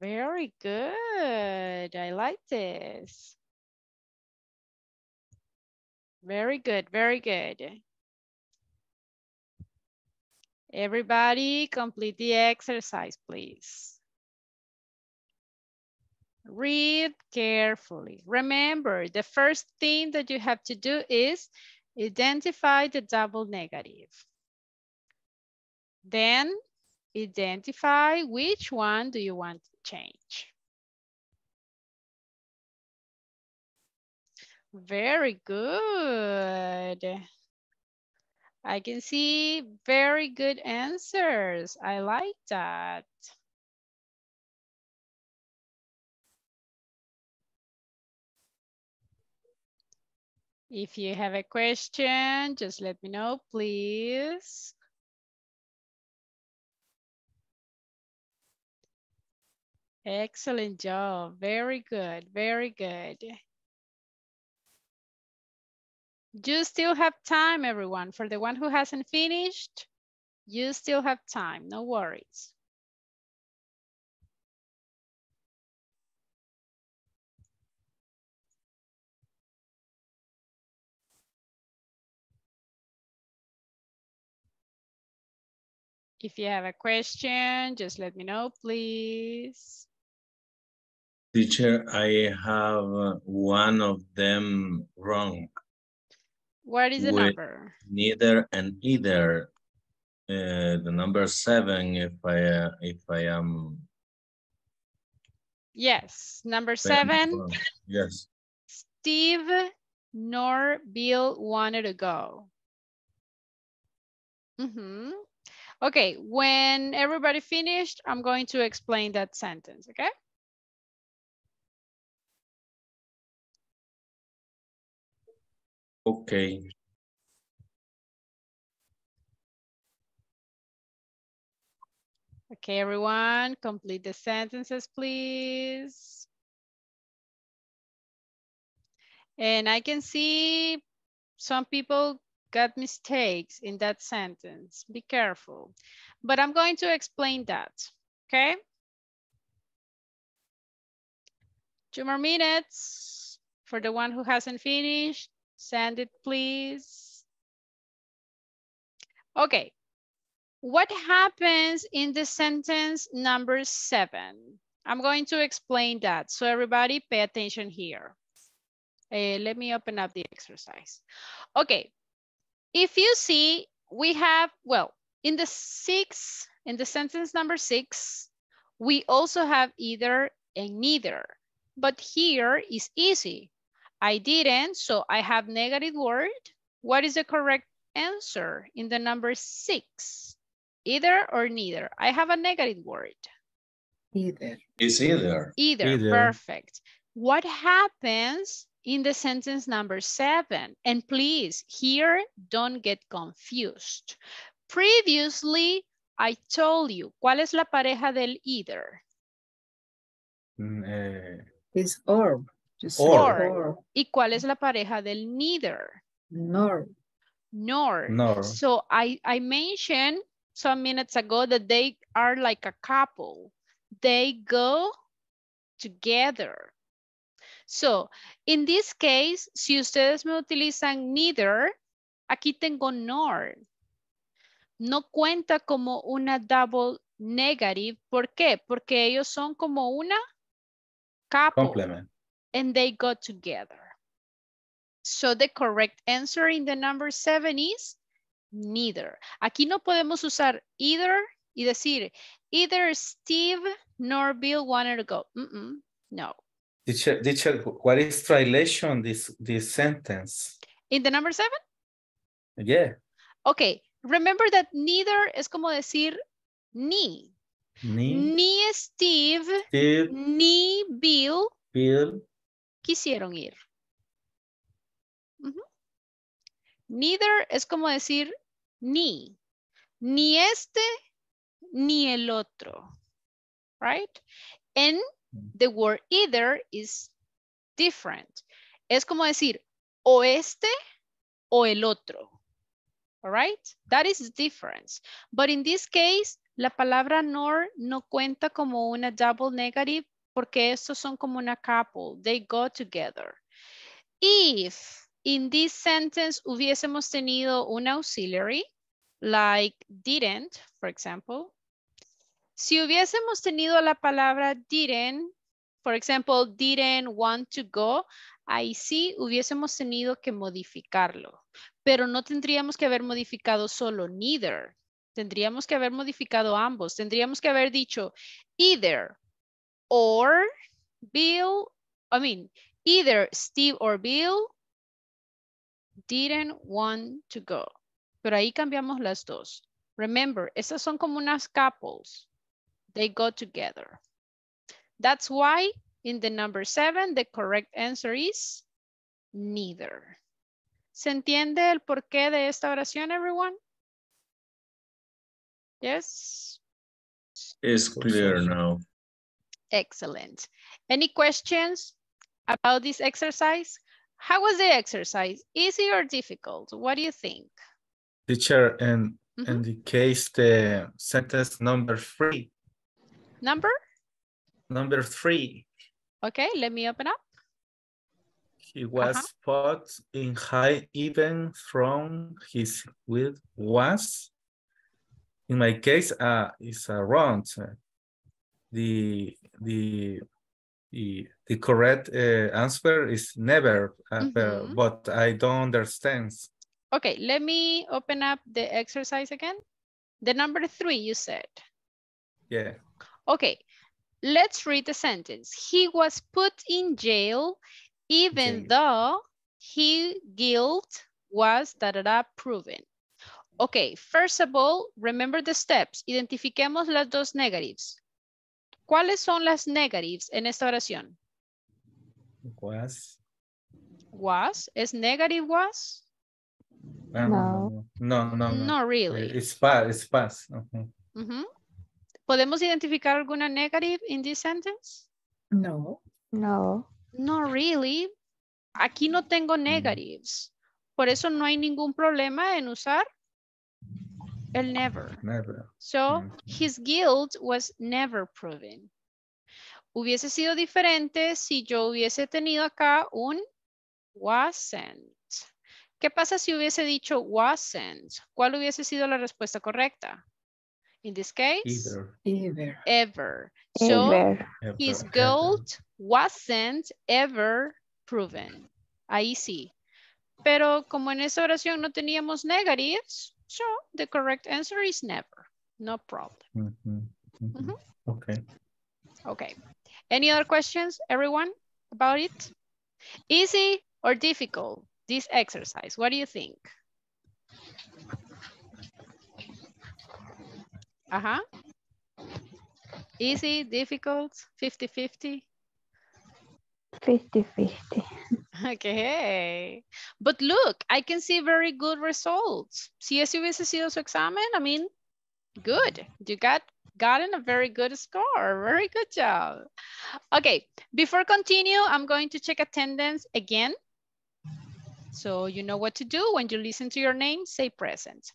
Very good, I like this. Very good, very good. Everybody complete the exercise, please. Read carefully. Remember, the first thing that you have to do is identify the double negative. Then identify which one do you want to change. Very good. I can see very good answers. I like that. If you have a question, just let me know, please. Excellent job. Very good. Very good. You still have time, everyone. For the one who hasn't finished, you still have time. No worries. If you have a question, just let me know, please. Teacher, I have uh, one of them wrong. What is the number? Neither and either. Uh, the number seven, if I uh, if I am Yes, number seven, Yes. Steve nor Bill wanted to go. Mhm. Okay, when everybody finished, I'm going to explain that sentence, okay? Okay. Okay, everyone, complete the sentences, please. And I can see some people got mistakes in that sentence. Be careful. But I'm going to explain that, okay? Two more minutes for the one who hasn't finished. Send it, please. Okay. What happens in the sentence number seven? I'm going to explain that. So everybody pay attention here. Uh, let me open up the exercise. Okay. If you see, we have, well, in the six, in the sentence number six, we also have either and neither. But here is easy. I didn't, so I have negative word. What is the correct answer in the number six? Either or neither. I have a negative word. Either. It's either. Either, Either. perfect. What happens in the sentence number seven? And please, here, don't get confused. Previously, I told you, ¿cuál es la pareja del either? Mm, eh, Is or. Or. or. ¿Y cuál es la pareja del neither? Nor. Nor. Nor. So I, I mentioned some minutes ago that they are like a couple. They go together. So, in this case, si ustedes me utilizan neither, aquí tengo nor. No cuenta como una double negative. ¿Por qué? Porque ellos son como una couple. Complement. And they go together. So the correct answer in the number seven is neither. Aquí no podemos usar either y decir either Steve nor Bill wanted to go. Mm -mm, no. Teacher, teacher, what is translation this this sentence? In the number seven? Yeah. Okay. Remember that neither es como decir ni. Ni, Ni Steve Steve, ni Bill Bill, quisieron ir. Neither es como decir ni. Ni este ni el otro. Right? And the word either is different. Es como decir o este o el otro. All right? That is the difference. But in this case, la palabra nor no cuenta como una double negative porque estos son como una couple. They go together. If in this sentence hubiésemos tenido un auxiliary, like didn't, for example, si hubiésemos tenido la palabra didn't, for example, didn't want to go, ahí sí hubiésemos tenido que modificarlo. Pero no tendríamos que haber modificado solo neither. Tendríamos que haber modificado ambos. Tendríamos que haber dicho either or Bill, I mean, either Steve or Bill didn't want to go. Pero ahí cambiamos las dos. Remember, esas son como unas couples. They go together. That's why in the number seven, the correct answer is neither. ¿Se entiende el porqué de esta oración, everyone? Yes? It's clear now. Excellent. Any questions about this exercise? How was the exercise? Easy or difficult? What do you think? teacher, and in the case the sentence number three, Number? number three, Okay, let me open up. he was put in high even from his with was. In my case, uh, it's around. uh, The the the correct uh, answer is never, uh, but- Mhm. but I don't understand. Okay, let me open up the exercise again. The number three you said. Yeah. Okay, let's read the sentence. He was put in jail even Jail. though his guilt was da, da, da, proven. Okay, first of all, remember the steps. Identifiquemos las dos negatives. ¿Cuáles son las negatives en esta oración? Was. Was, ¿es negative was? No, no, no, no, no. Not really. It's past, it's past. ¿Podemos identificar alguna negative in this sentence? No. No. No really. Aquí no tengo negatives. Por eso no hay ningún problema en usar el never. Never. So, his guilt was never proven. Hubiese sido diferente si yo hubiese tenido acá un wasn't. ¿Qué pasa si hubiese dicho wasn't? ¿Cuál hubiese sido la respuesta correcta? In this case, Either. Either. ever. So, Ever. his guilt wasn't ever proven. Ahí sí. Pero como en esta oración no teníamos negatives, so the correct answer is never. No problem. Mhm, mhm. Okay. Okay. Any other questions, everyone, about it? Easy or difficult, this exercise? What do you think? Uh-huh. Easy, difficult, 50-50? 50-50. Okay. But look, I can see very good results. Si ese hubiese sido su examen, I mean, good. You got gotten a very good score. Very good job. Okay, before continue, I'm going to check attendance again. So you know what to do when you listen to your name, say present.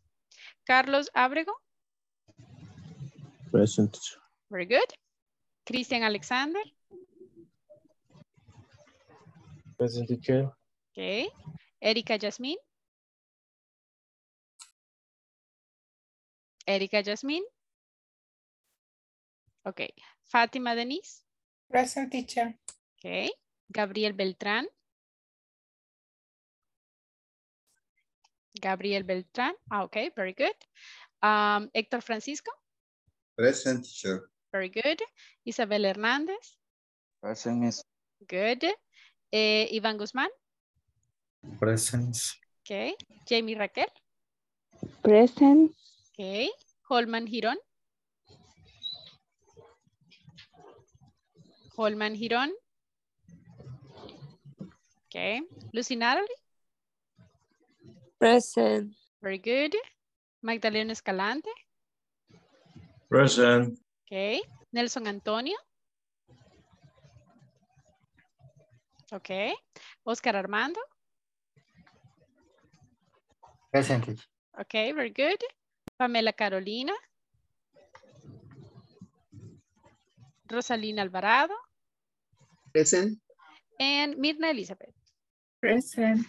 Carlos Abrego. Present. Very good. Christian Alexander. Present teacher. Okay. Erika Jasmine. Erika Jasmine. Okay. Fátima Denise. Present teacher. Okay. Gabriel Beltrán. Gabriel Beltrán. Ah, okay, very good. Um, Héctor Francisco. Present teacher. Very good. Isabel Hernández. Present miss. Good. Eh, Iván Guzmán. Presence. Okay. Jamie Raquel. Present. Okay. Holman Girón. Holman Girón. Okay. Lucy Natalie. Present. Very good. Magdalena Escalante. Present. Okay. Nelson Antonio. Okay. Oscar Armando. Present. Okay, very good. Pamela Carolina. Rosalina Alvarado. Present. And Mirna Elizabeth. Present.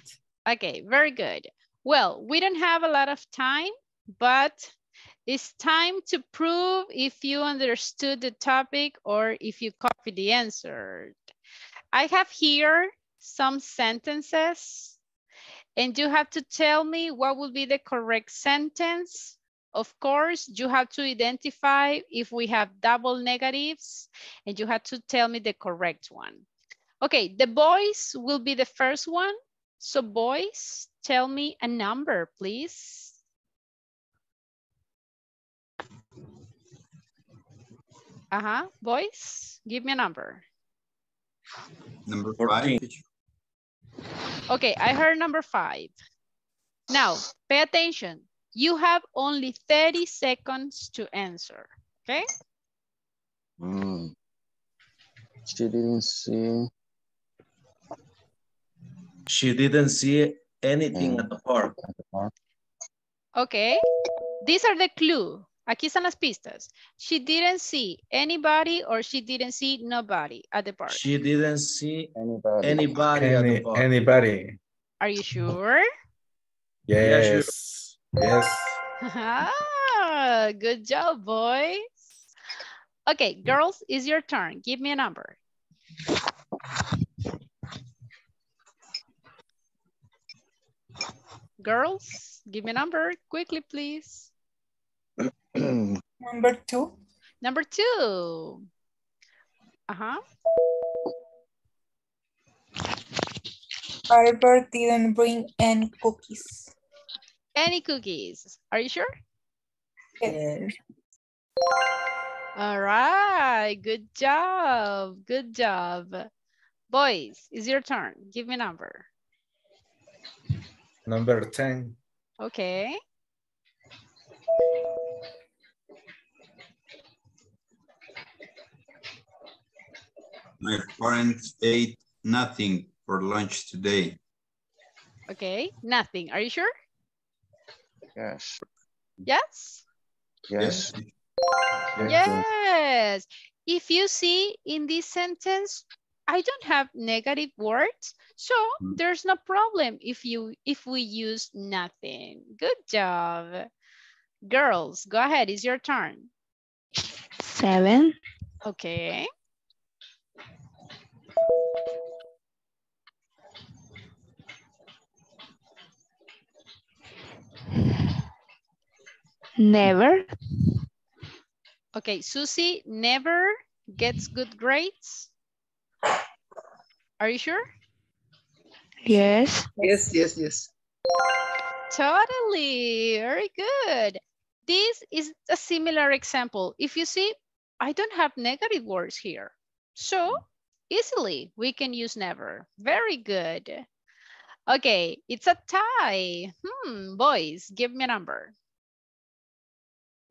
Okay, very good. Well, we don't have a lot of time, but it's time to prove if you understood the topic or if you copied the answer. I have here some sentences and you have to tell me what would be the correct sentence. Of course, you have to identify if we have double negatives and you have to tell me the correct one. Okay, the boys will be the first one. So boys, tell me a number, please. Uh-huh, boys, give me a number. Number five. Okay, I heard number five. Now, pay attention. You have only 30 seconds to answer, okay? Mm. She didn't see. She didn't see anything Mm. at the park. Okay, these are the clue. Aquí están las pistas. She didn't see anybody or she didn't see nobody at the park. She didn't see Anybody. anybody at the Any, park. anybody. Are you sure? Yeah, sure. Yes. Yes. Ah, good job, boys. Okay, girls, it's your turn. Give me a number. Girls, give me a number quickly, please. (clears throat) Number two. Number two. Uh-huh. Albert didn't bring any cookies. Any cookies? Are you sure? Yes. All right, good job, good job. Boys, it's your turn. Give me a number. Number 10. Okay. My parents ate nothing for lunch today. Okay, nothing. Are you sure? Yes. Yes? Yes. Yes. If you see in this sentence, I don't have negative words, so hmm. there's no problem if you if we use nothing. Good job. Girls, go ahead. It's your turn. Seven. Okay. Never. Okay, Susie never gets good grades. Are you sure? Yes. Yes, yes, yes. Totally, very good. This is a similar example. If you see, I don't have negative words here. So easily we can use never. Very good. Okay, it's a tie. Hmm, boys, give me a number.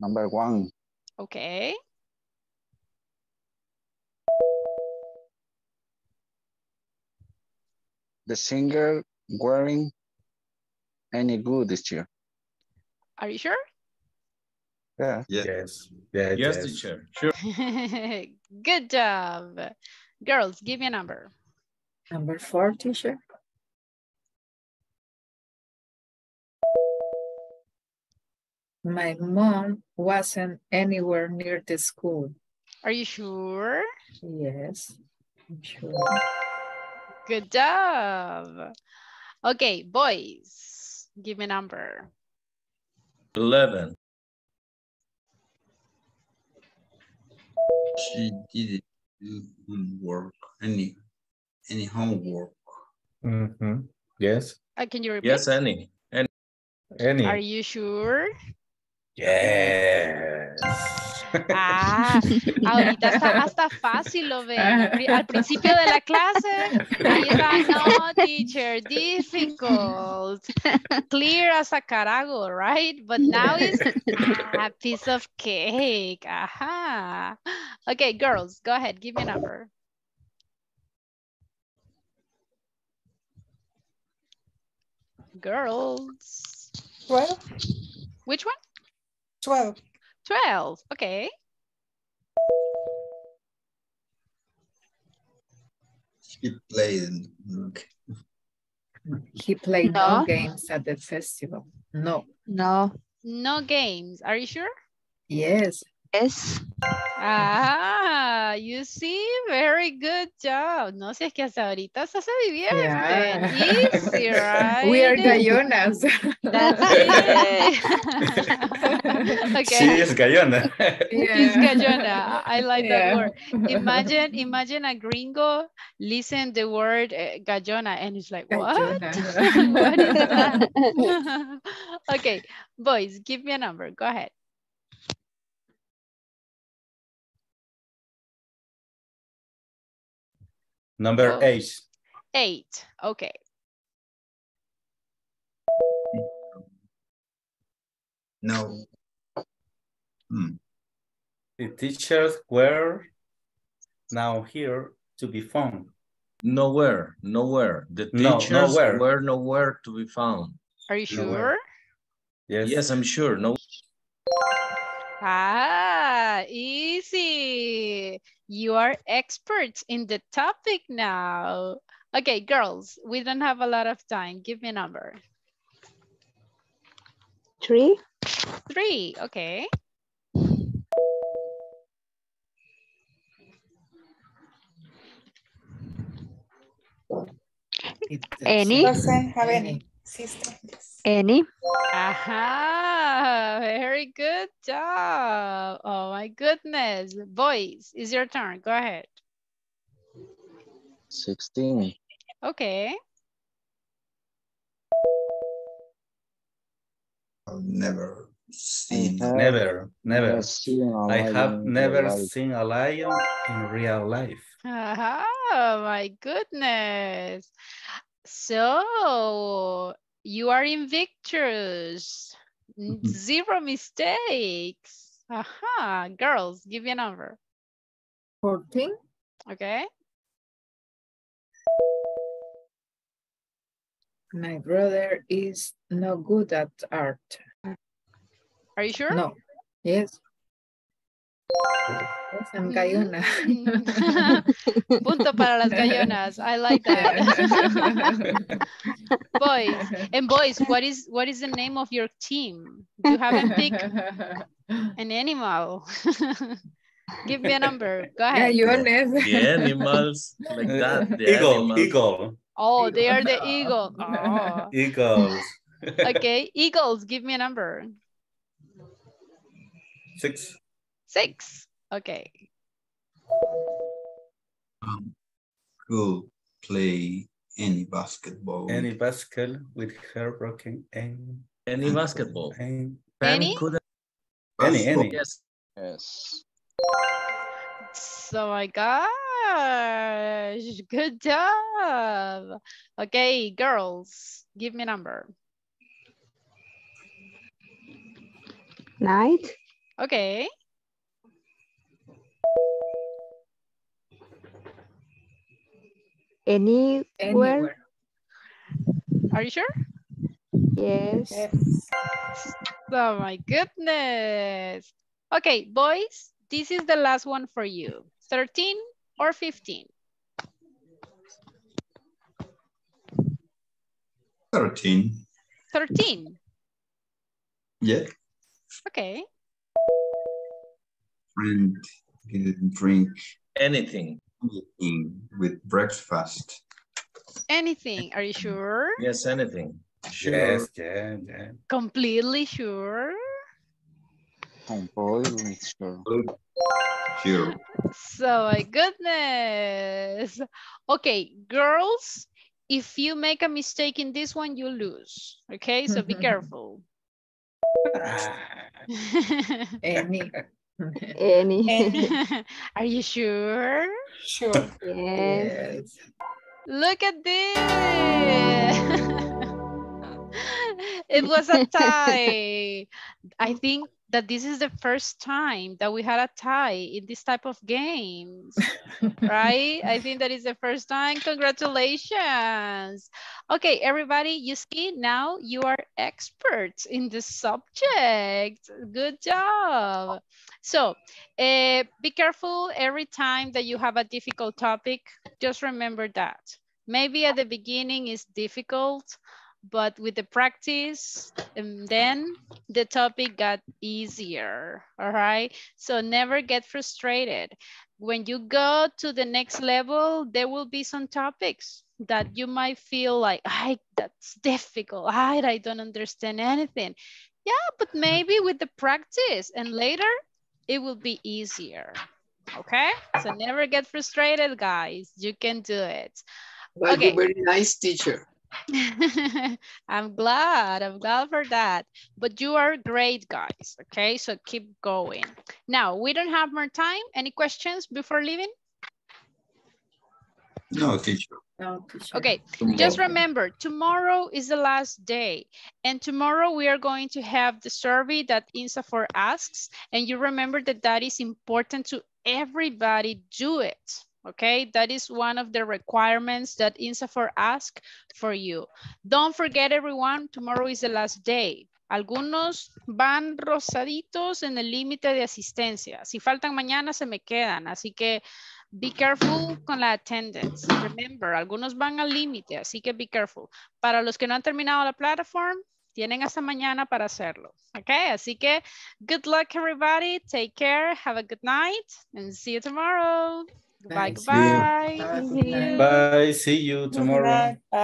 Number one. Okay. The singer wearing any good this year? Are you sure? Yeah. Yes. Yes, yes, yes, yes. Sure. (laughs) good job. Girls, give me a number. Number four, teacher. My mom wasn't anywhere near the school. Are you sure? Yes, I'm sure. Good job. Okay, boys, give me a number. 11. She didn't do homework, any, any homework. Mhm. Yes. Uh, can you repeat? Yes, any. Any. Any. Are you sure? Yes. Ah, ahorita está hasta fácil, lo ven. Al Al principio de la clase, ahí está, no, teacher, difficult. Clear as a carago, right? But now it's a piece of cake. Aha. Okay, girls, go ahead, give me a number. Girls. 12. Which one? 12. 12, okay. She played. He played no No. games at the festival. No. No. No games, are you sure? Yes. Yes. Ah, you see, very good job. No sé, es que hasta ahorita se se divierten. Yeah. Easy, right? We are gallonas. That's it. (laughs) okay. Sí, es gallona. It's gallona. I like that word. Imagine, imagine a gringo listen the word uh, gallona and it's like, what? (laughs) What is that? (laughs) okay, boys, give me a number. Go ahead. Number Oh. eight. Eight. Okay. No. Hmm. The teachers were now here to be found. Nowhere, nowhere. The No, teachers nowhere. were nowhere to be found. Are you Nowhere. sure? Yes. Yes, I'm sure. No. Ah, easy. You are experts in the topic now. Okay, girls, we don't have a lot of time. Give me a number. Three. Three, okay. Any? Doesn't have any system. Yes. Any. Aha, very good job. Oh my goodness. Boys, it's your turn. Go ahead. 16. Okay. I've never seen. have Never, never. seen a I have never seen a lion in real life. Aha, my goodness. So you are in victors. Mm-hmm. Zero mistakes. Aha, girls, give me a number. 14. Okay. My brother is no good at art. Are you sure? No. Yes. Yes, I'm gallona. (laughs) Punto para las gallonas. I like that. (laughs) boys and boys, what is what is the name of your team? You haven't picked (laughs) an animal. Give me a number. Go ahead. Gallones. The animals like that. The Eagle, animals. eagle, Oh, they are the eagle. Oh. eagles. Okay, eagles, give me a number. Six. Six. Okay. Um, could play any basketball. Any basketball with hair broken and Any basketball. and Any? any any. Yes. Yes. Oh my gosh, good job. Okay, girls, give me a number. Night. Okay. Anywhere. Anywhere. Are you sure? Yes. Oh my goodness. Okay, boys, this is the last one for you. 13 or 15? 13. 13. Yeah. Okay. And didn't drink Anything. anything with breakfast. Anything. Are you sure? Yes, anything. Yes, yeah, yeah. Completely sure? Completely sure. Sure. So my goodness. Okay, girls, if you make a mistake in this one, you lose. Okay, so be (laughs) careful. Ah. (laughs) (laughs) Any. (laughs) Any. (laughs) Are you sure? Sure. Yes. Look at this. (laughs) it was a tie. I think that this is the first time that we had a tie in this type of games, (laughs) right? I think that is the first time. Congratulations. Okay, everybody, you see now you are experts in the subject. Good job. So uh, be careful every time that you have a difficult topic. Just remember that. Maybe at the beginning it's difficult, but with the practice, and then the topic got easier, all right? So never get frustrated. When you go to the next level, there will be some topics that you might feel like, I, that's difficult. I, I don't understand anything. Yeah, but mm-hmm. maybe with the practice and later it will be easier. Okay, so never get frustrated, guys. You can do it. Well, Okay. you're very nice teacher. (laughs) I'm glad. I'm glad for that. But you are great, guys. Okay, so keep going. Now, we don't have more time. Any questions before leaving? No, teacher. No, teacher. Okay, just remember, tomorrow is the last day. And tomorrow we are going to have the survey that INSAFORP asks. And you remember that that is important to everybody do it. Okay, that is one of the requirements that INSAFOR ask for you. Don't forget everyone, tomorrow is the last day. Algunos van rosaditos en el límite de asistencia. Si faltan mañana se me quedan, así que be careful con la attendance. Remember, algunos van al límite, así que be careful. Para los que no han terminado la plataforma, tienen hasta mañana para hacerlo. Okay, así que good luck everybody. Take care. Have a good night and see you tomorrow. Goodbye, Thanks. goodbye. Have a. Bye. See you tomorrow. Bye.